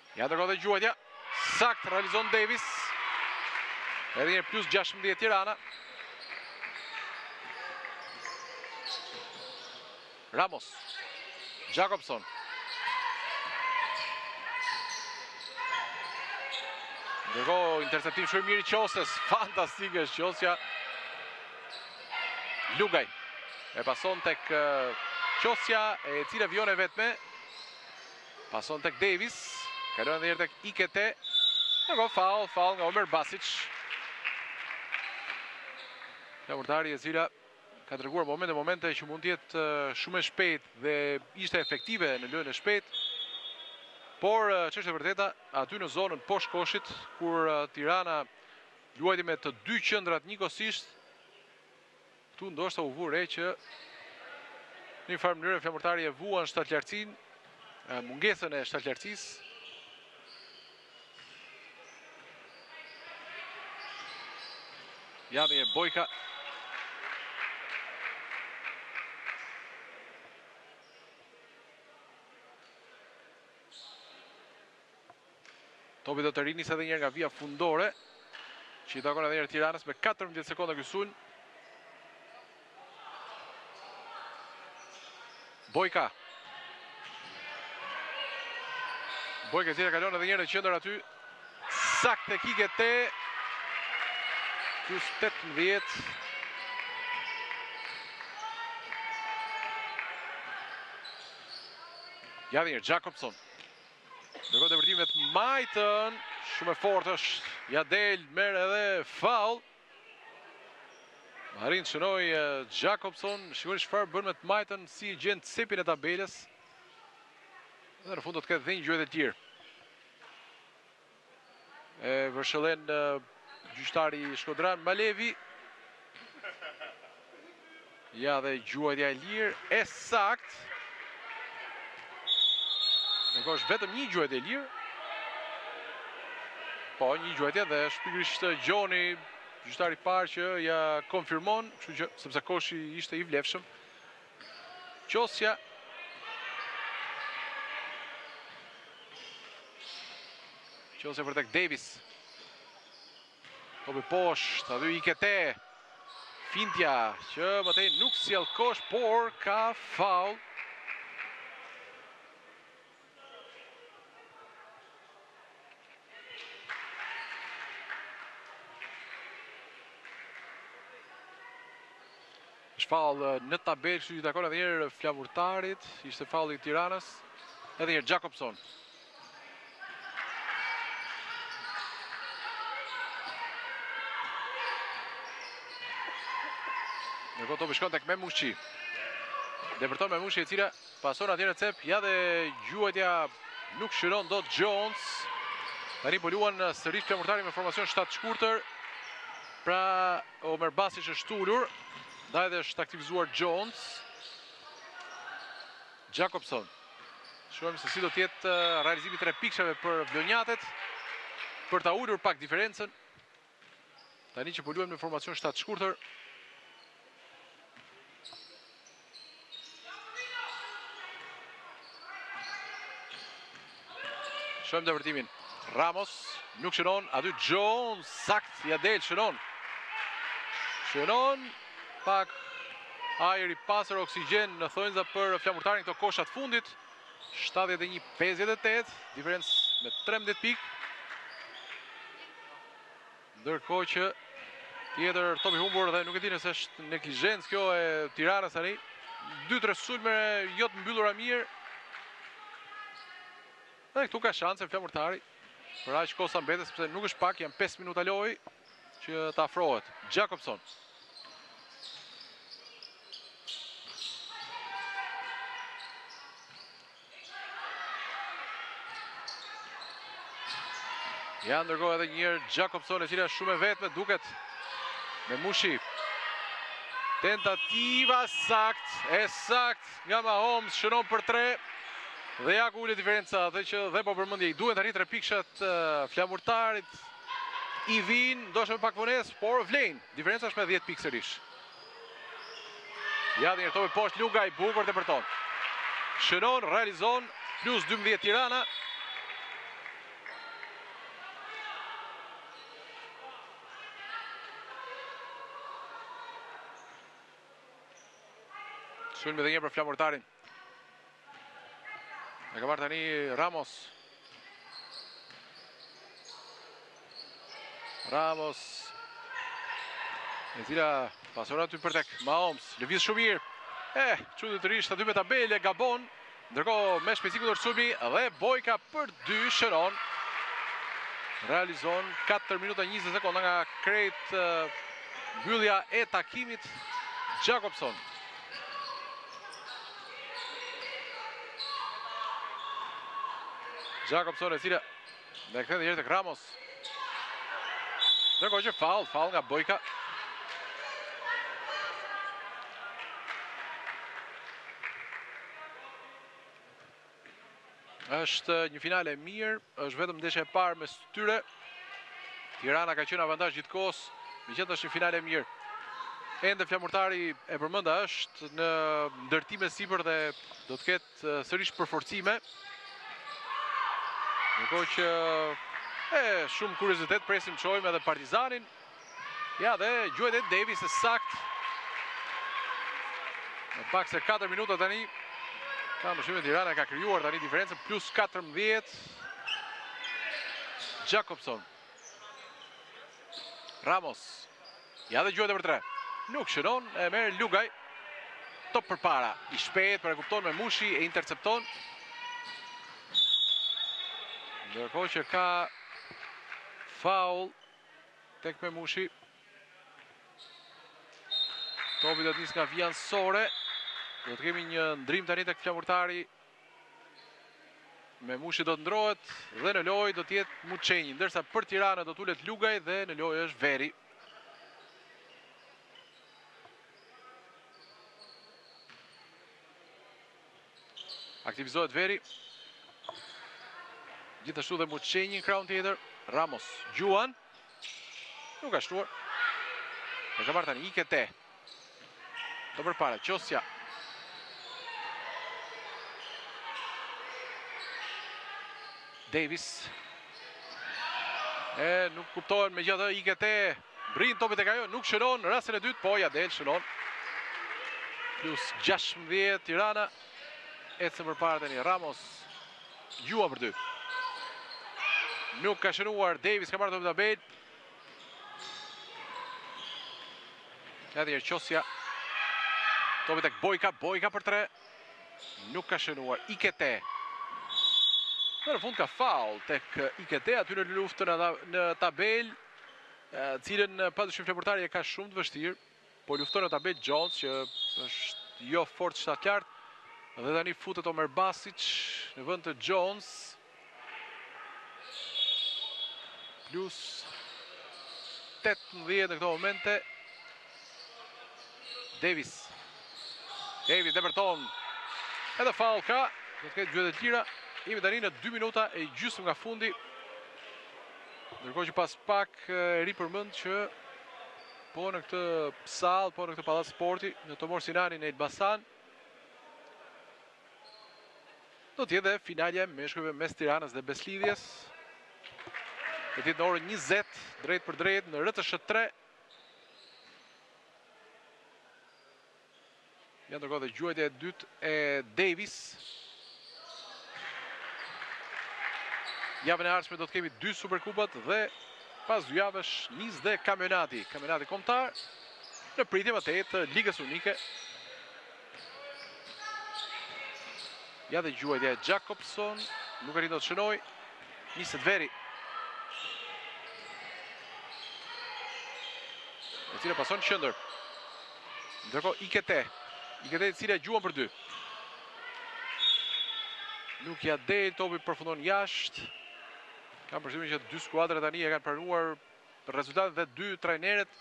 Ja ndërkohë dhe gjuajtja. Saktë realizon Davis. Edhe një plus 16 Tirana. Ramos. Jakobson. Ndërkohë, interceptim shumë mirë i Qosjes, fantastike është Qosja. Lugaj, e pason tek Qosja e cila vijon e vetme. Pason tek Davis, kalon edhe një herë tek Ikete, ndërkohë faul, faul nga Omer Basic. Flamurtari e cila ka treguar momente, momente që mund të jetë shumë e shpejtë dhe ishte efektive në lojën e shpejtë, por ç'është e vërteta, aty në zonën poshtë koshit, kur Tirana luajti me të dy qendrat njëkohësisht, Këtu ndoshta u vu re që në njëfarë mënyre Flamurtari e vuan shtatlartësinë, mungesën e shtatlartësisë. Jami e Bojka Topi do të rinisë edhe një herë nga vija fundore, që i takon edhe një herë Tiranës me 14 sekonda kësë sulm. Bojka. Bojka zira kalon edhe një herë në qendër aty. Saktë tek Ikete. Plus 18. Ja dhe një herë, Jakobson. Ndërkohë depërtimi me të majtën, shumë e fortë është, ia del, merr edhe faul. Arrin të shënojë Jakobson, shikoni çfarë bën me të majtën, si e gjen cepin e tabelës. Dhe në fund do të ketë dhe një gjuajtje të lirë. E vërshëllen gjyqtari Shkodran Malevi. Ja dhe gjuajtja e lirë, e saktë. Nuk është vetëm një gjuajtje e lirë. Po, një gjuajtje dhe është pikërisht Gjoni, gjyqtari i parë që ia konfirmon, kështu që sepse koshi ishte i vlefshëm. Qosja Qosja për tek Davis Topi poshtë, aty Ikete Fintja që më tej nuk sjell kosh, por ka faul Është fal në tabelë, kështu që i takon edhe një herë Flamurtarit, ishte fall i Tiranës. Edhe një herë Jakobson. Ndërkohë topi shkon tek Memushi. Depërton Memushi e cila Pason atje në cep, ja dhe gjuajtja nuk shënon dot Jones. Tani po luan sërish flamurtari me formacion të shkurtër. Pra Omer Basic është ulur, ndaj dhe është aktivizuar Jones. Jakobson. Shohim se si do të jetë realizimi i tre pikëshave për Vlonjatet për ta ulur pak diferencën. Tani që po luajmë në formacion të shkurtër. Shohim depërtimin. Ramos nuk shënon, aty Jones saktë ia del shënon. Shënon pak ajër i pastër oksigjen në thonjza për flamurtarin këto koshat e fundit. Shtatëdhjetë e një pesëdhjetë e tetë, diferencë me trembëdhjetë pikë. Ndërkohë që tjetër top i humbur dhe nuk e di nëse është neglizhencë kjo e Tiranës tani. Dy tre sulme jo të mbyllura mirë. Dhe këtu ka shanse Flamurtari. Për aq kohë sa mbetet sepse nuk është pak, janë 5 minuta lojë. Që të afrohet, Jakobson. Ja ndërkohë edhe një herë Jakobson e cila shumë e vetme duket Memushi. Tentativa e saktë, e saktë nga Mahomes, shënon për tre. Dhe ja ku ulet diferenca dhe ajo që dhe po përmendje i duhen tani trepikëshat flamurtarit i vijnë, ndoshta me pak vonesë, por vlejnë. Diferenca është me 10 pikë sërish. Ja dhe një top poshtë Lugaj bukur depërton. Shënon, realizon, plus 12 Tirana. Sulm edhe një për flamurtarin. E ka marrë tani Ramos. Ramos. E cila pason aty për tek Mahomes. Lëviz shumë mirë. E, eh, çuditërisht aty me tabelë, gabon. Ndërkohë me shpejtësi kundërsulmi dhe Bojka për dy shënon. Realizon 4 minuta 20 sekonda nga krejt eh, mbyllja e takimit Jakobson. Jakobson e cila dhe këthe dhe jetë Ramos. Dhe që faul, faul nga Bojka. Është një finale e mirë, është vetëm ndeshja e parë mes tyre. Tirana ka qenë në avantazh gjithkohës, megjithatë është një finale e mirë. Ende flamurtari e përmenda është në ndërtim e sipër dhe do të ketë sërish përforcime. Ndërkohë që me shumë kuriozitet presim të shohim edhe Partizanin Ja dhe gjuajtje Davis e saktë. Në pak se 4 minuta tani. Ka më shumë Tirana e ka krijuar tani diferencën plus 14. Jacobson. Ramos. Ja dhe gjuajtje për 3. Nuk shënon e merr Lugaj. Top përpara. I shpejt por e kupton Memushi e intercepton. Ndërkohë që ka faul Tek Memushi. Topi do të nisë nga vija anësore. Do të kemi një ndërrim tani tek Flamurtari. Memushi do të ndërrohet dhe në lojë do të jetë Muçenji, ndërsa për Tiranën do të ulet Lugaj dhe në lojë është Veri. Aktivizohet Veri. Gjithashtu dhe Muçenji në krahun tjetër. Ramos, gjuan. Nuk ka shënuar. E ka marrë tani Ikete. Top përpara, Qosja. Davis. E, nuk kuptohen me gjithatë Ikete. Mbërrin topi tek ajo, nuk shënon në rastin e dytë, po ia del shënon. Plus 16 Tirana. Ecën përpara tani Ramos. Gjuan për dy. Nuk ka shënuar Davis ka marrë topin në tabelë. Edhe një Qosja. Topi tek Bojka, Bojka për tre. Nuk ka shënuar Ikete. Në fund ka faul tek Ikete aty në luftën në tabelë. cilën padyshim Flamurtari e ka shumë të vështirë, po lufton në tabelë Jones që është jo fort shtatlartë, dhe tani futet Omer Basic në vend të Jones, plus 18 në këto momente, Davis, Davis depërton, edhe faul ka, do të ketë gjuajtje të lira, jemi tani në 2 minuta e gjysmë nga fundi, Ndërkohë që pas pak ripërmend që po në këtë sallë, po në këtë pallat sporti, në Tomor Sinani në Elbasan, do të jetë dhe finalja e meshkujve mes Tiranës dhe Besëlidhjes, do të jetë në orën 20, drejtpërdrejt, në RTSH 3, Ja ndërkohë dhe gjuajtja e dytë e Davis. Javën e ardhshme do të kemi dy Superkupat dhe pas dy javësh nis dhe kampionati, kampionati kombëtar në pritje më tej të Ligës Unike. Ja dhe gjuajtja e Jacobson, nuk arrin dot të shënojë. Niset Veri. E cila pason qendër. Ndërkohë Ikete, Ikete i cila gjuan për dy. Nuk ia del, topi përfundon jashtë. Kam përshtypjen që dy skuadrat tani e kanë pranuar rezultatin dhe dy trajnerët.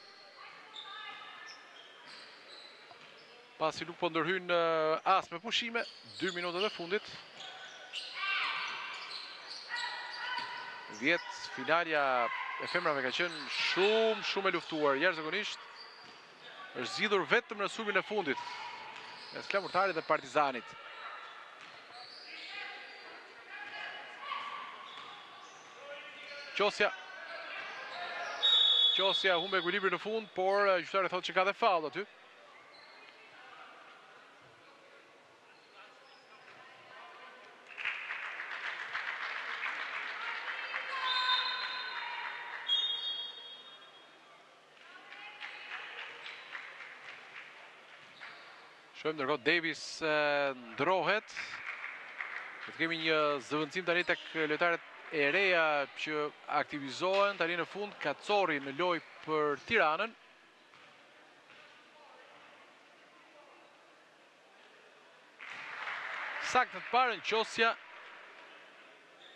Pasi nuk po ndërhyjnë as me pushime, dy minutat e fundit. Vjet, finalja e femrave ka qenë shumë, shumë e luftuar, jashtëzakonisht. është zgjidhur vetëm në sulmin e fundit. Mes Flamurtarit dhe Partizanit. Qosja Qosja humbet ekuilibrin në fund, por eh, gjyqtari thotë që ka dhe faull aty. Shohim ndërkohë Davis ndërrohet. Do të kemi një zëvendësim tani tek lojtaret e reja që aktivizohen. Tani në fund Kaçorri në lojë për Tiranën. Saktë të parën Qosja.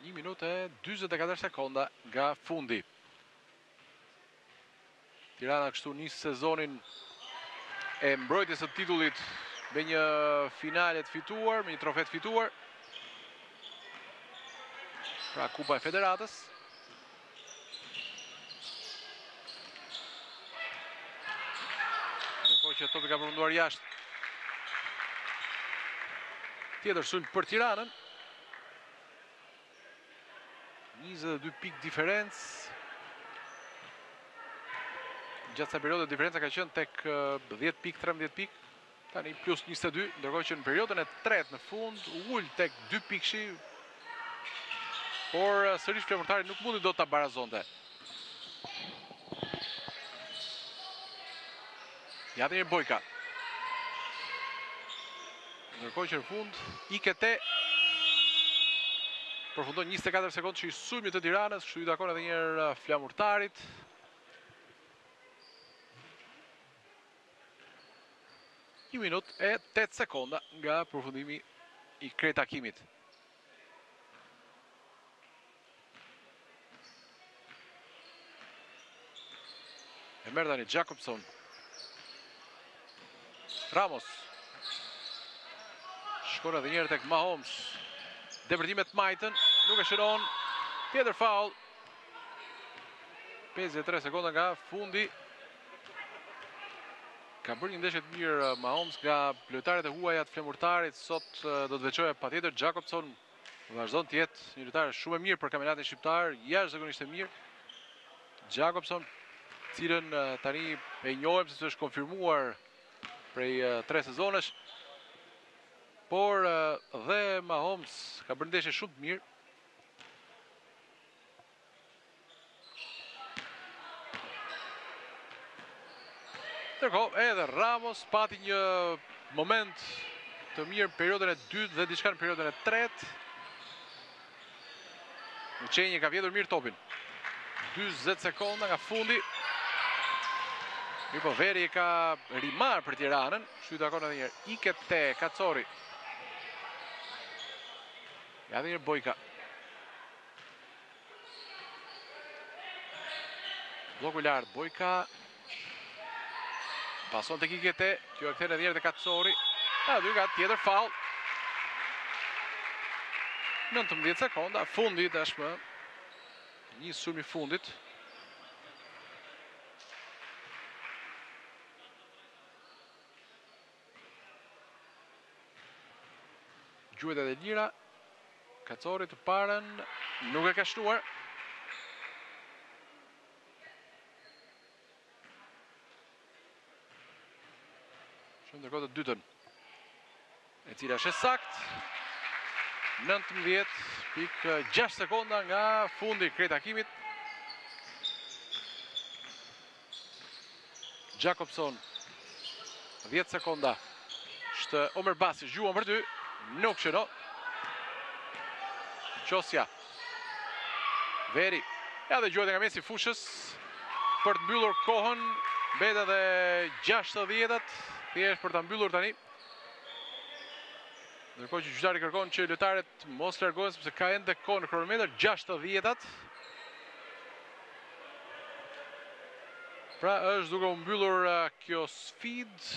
Një minutë e 24 sekonda nga fundi. Tirana kështu nis sezonin e mbrojtjes së titullit me një finale të fituar, me një trofe të fituar. Pra Kupa e Federatës. Ndërkohë që topi ka përfunduar jashtë. Tjetër sulm për Tiranën. njëzet e dy pikë diferencë. Gjatë kësaj periode diferenca ka qenë tek 10 pikë, 13 pikë. Tani plus 22, ndërkohë që në periodën e tretë në fund uli tek 2 pikëshi. Por sërish Flamurtari nuk mundi dot ta barazonte. Ja dhe Bojka. Ndërkohë që në fund, Ikete përfundon 24 sekondëshi i sulmit të Tiranës, kështu i takon edhe një herë uh, Flamurtarit. Një minutë e 8 sekonda nga përfundimi i krejt takimit. E merr tani Jacobson. Ramos. Shkon edhe një herë tek Mahomes. Depërtim me të majtën, nuk e shënon. Tjetër faul. 53 sekonda nga fundi. Ka bërë një ndeshje të mirë Mahomes nga lojtarët e huaj të Flamurtarit, sot do të veçoja patjetër Jacobson. Vazhdon të jetë një lojtar shumë i mirë për kampionatin shqiptar, jashtëzakonisht i mirë. Jacobson, të cilin tani e njohim sepse është konfirmuar prej 3 sezonesh. Por dhe Mahomes ka bërë një ndeshje shumë të mirë. Ndërkohë, edhe Ramos pati një moment të mirë në periodën e dytë dhe diçka në periodën e tretë. Në qenje ka vjedhur mirë topin. 20 sekonda nga fundi. Mirëpo, Veri e ka rimarrë për Tiranën. Kështu takon edhe një herë. Ikete, Kacorri. Ja dhe një herë Bojka. Blloku lart Bojka. Pason tek Ikete, ky Ikete edhe një herë te Kacorri. A, dy ka tjetër faul. 19 sekonda, fundi tashmë. Një sulm i fundit. Gjuajtje të lira. Kacorri të parën nuk e ka shënuar. Shohim ndërkohë të dytën. E cila është e saktë. 19.6 sekonda nga fundi i krejt takimit. Jakobson. 10 sekonda. Është Omer Basi, gjuan për dy. Nuk shënon. Qosja. Veri. Ja dhe gjuajtje nga mesi i fushës. Për të mbyllur kohën. Mbeten dhe 6 të dhjetat. Thjesht për ta mbyllur tani. Ndërkohë që gjyqtari kërkon që lojtarët mos largohen, sepse ka ende kohë në kronometër, 6 të dhjetat. Pra është duke u mbyllur kjo sfidë.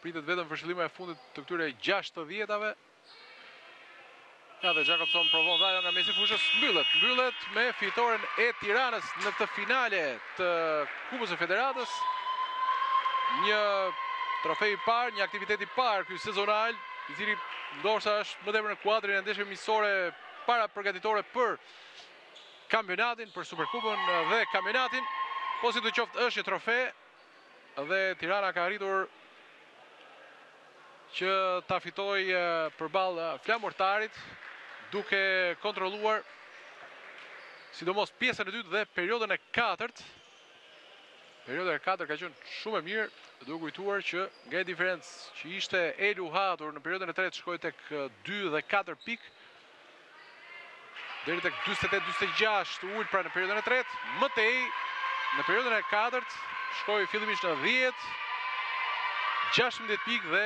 Pritet vetëm fërshëllima e fundit e këtyre 6 të dhjetave. Ja dhe Jakobson provon dhe ajo nga mesi i fushës mbyllet, mbyllet me fitoren e Tiranës në këtë finale të Kupës së Federatës. Një trofe i parë, një aktivitet i parë ky sezonal, i cili ndoshta është më tepër në kuadrin e ndeshjeve miqësore para përgatitore për kampionatin, për Superkupën dhe kampionatin. Po si të qoftë është një trofe dhe Tirana ka arritur që ta fitojë përballë Flamurtarit duke kontroluar sidomos pjesën e dytë dhe periodën e katërt perioda e katërt ka qenë shumë e mirë duke kujtuar që nga një diferencë që ishte e luhatur në periodën e tretë shkoi tek 2 dhe 4 pikë Deri tek 48-46 u ul pra në periodën e tretë, më tej në periodën e katërt shkoi fillimisht në 10 16 pikë dhe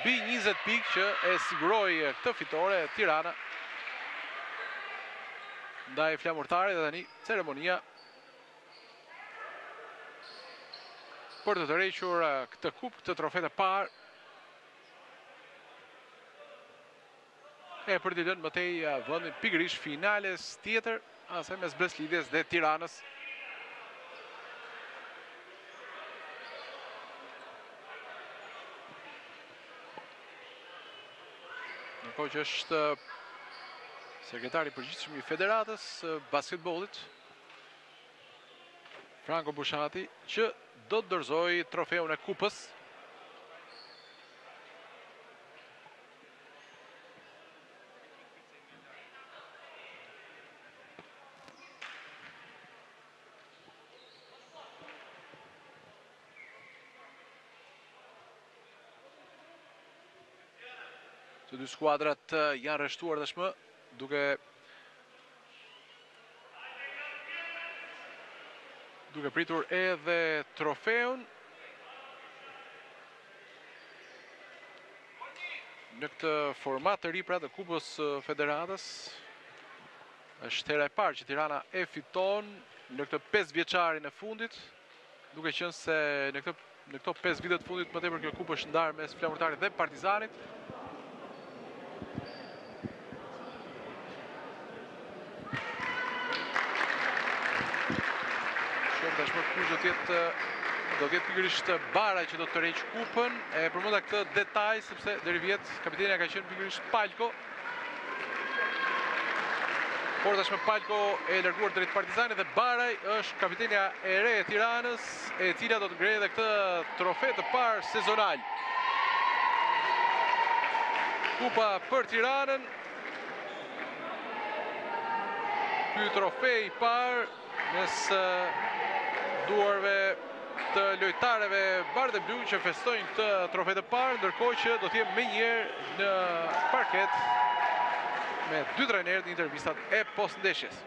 mbi 20 pikë që e siguroi këtë fitore Tirana ndaj Flamurtarit dhe tani ceremonia për të tërhequr këtë kupë, këtë trofe të parë E për t'i lënë më tej vendin pikërisht finales tjetër, asaj mes Beslidhjes dhe Tiranës. Ndërkohë që është sekretari i përgjithshëm i Federatës së Basketbollit Franko Bushati që do të dorëzojë trofeun e kupës. Të dy skuadrat eh, janë rreshtuar tashmë duke Duke pritur edhe trofeun. Në këtë format të ri pra të Kupës Federatës, është hera e parë që Tirana e fiton në këtë 5 vjeçarin e fundit. Duke qenë se në këto në këto 5 vite të fundit më tepër kjo kupë është ndarë mes Flamurtarit dhe Partizanit. Tashmë do të jetë pikërisht Bara që do të tërheqë kupën. E përmenda këtë detaj sepse deri vjet kapitenia ka qenë pikërisht Palko. Por tashmë Palko e larguar drejt Partizanit dhe Baraj është kapitenja e re e Tiranës, e cila do të ngrejë edhe këtë trofe të parë sezonal. Kupa për Tiranën. Ky trofe i parë mes duarve të lojtareve bardhë e blu që festojnë këtë trofe të parë, ndërkohë që do të jem menjëherë në parket me dy trajnerët në intervistat e postndeshjes.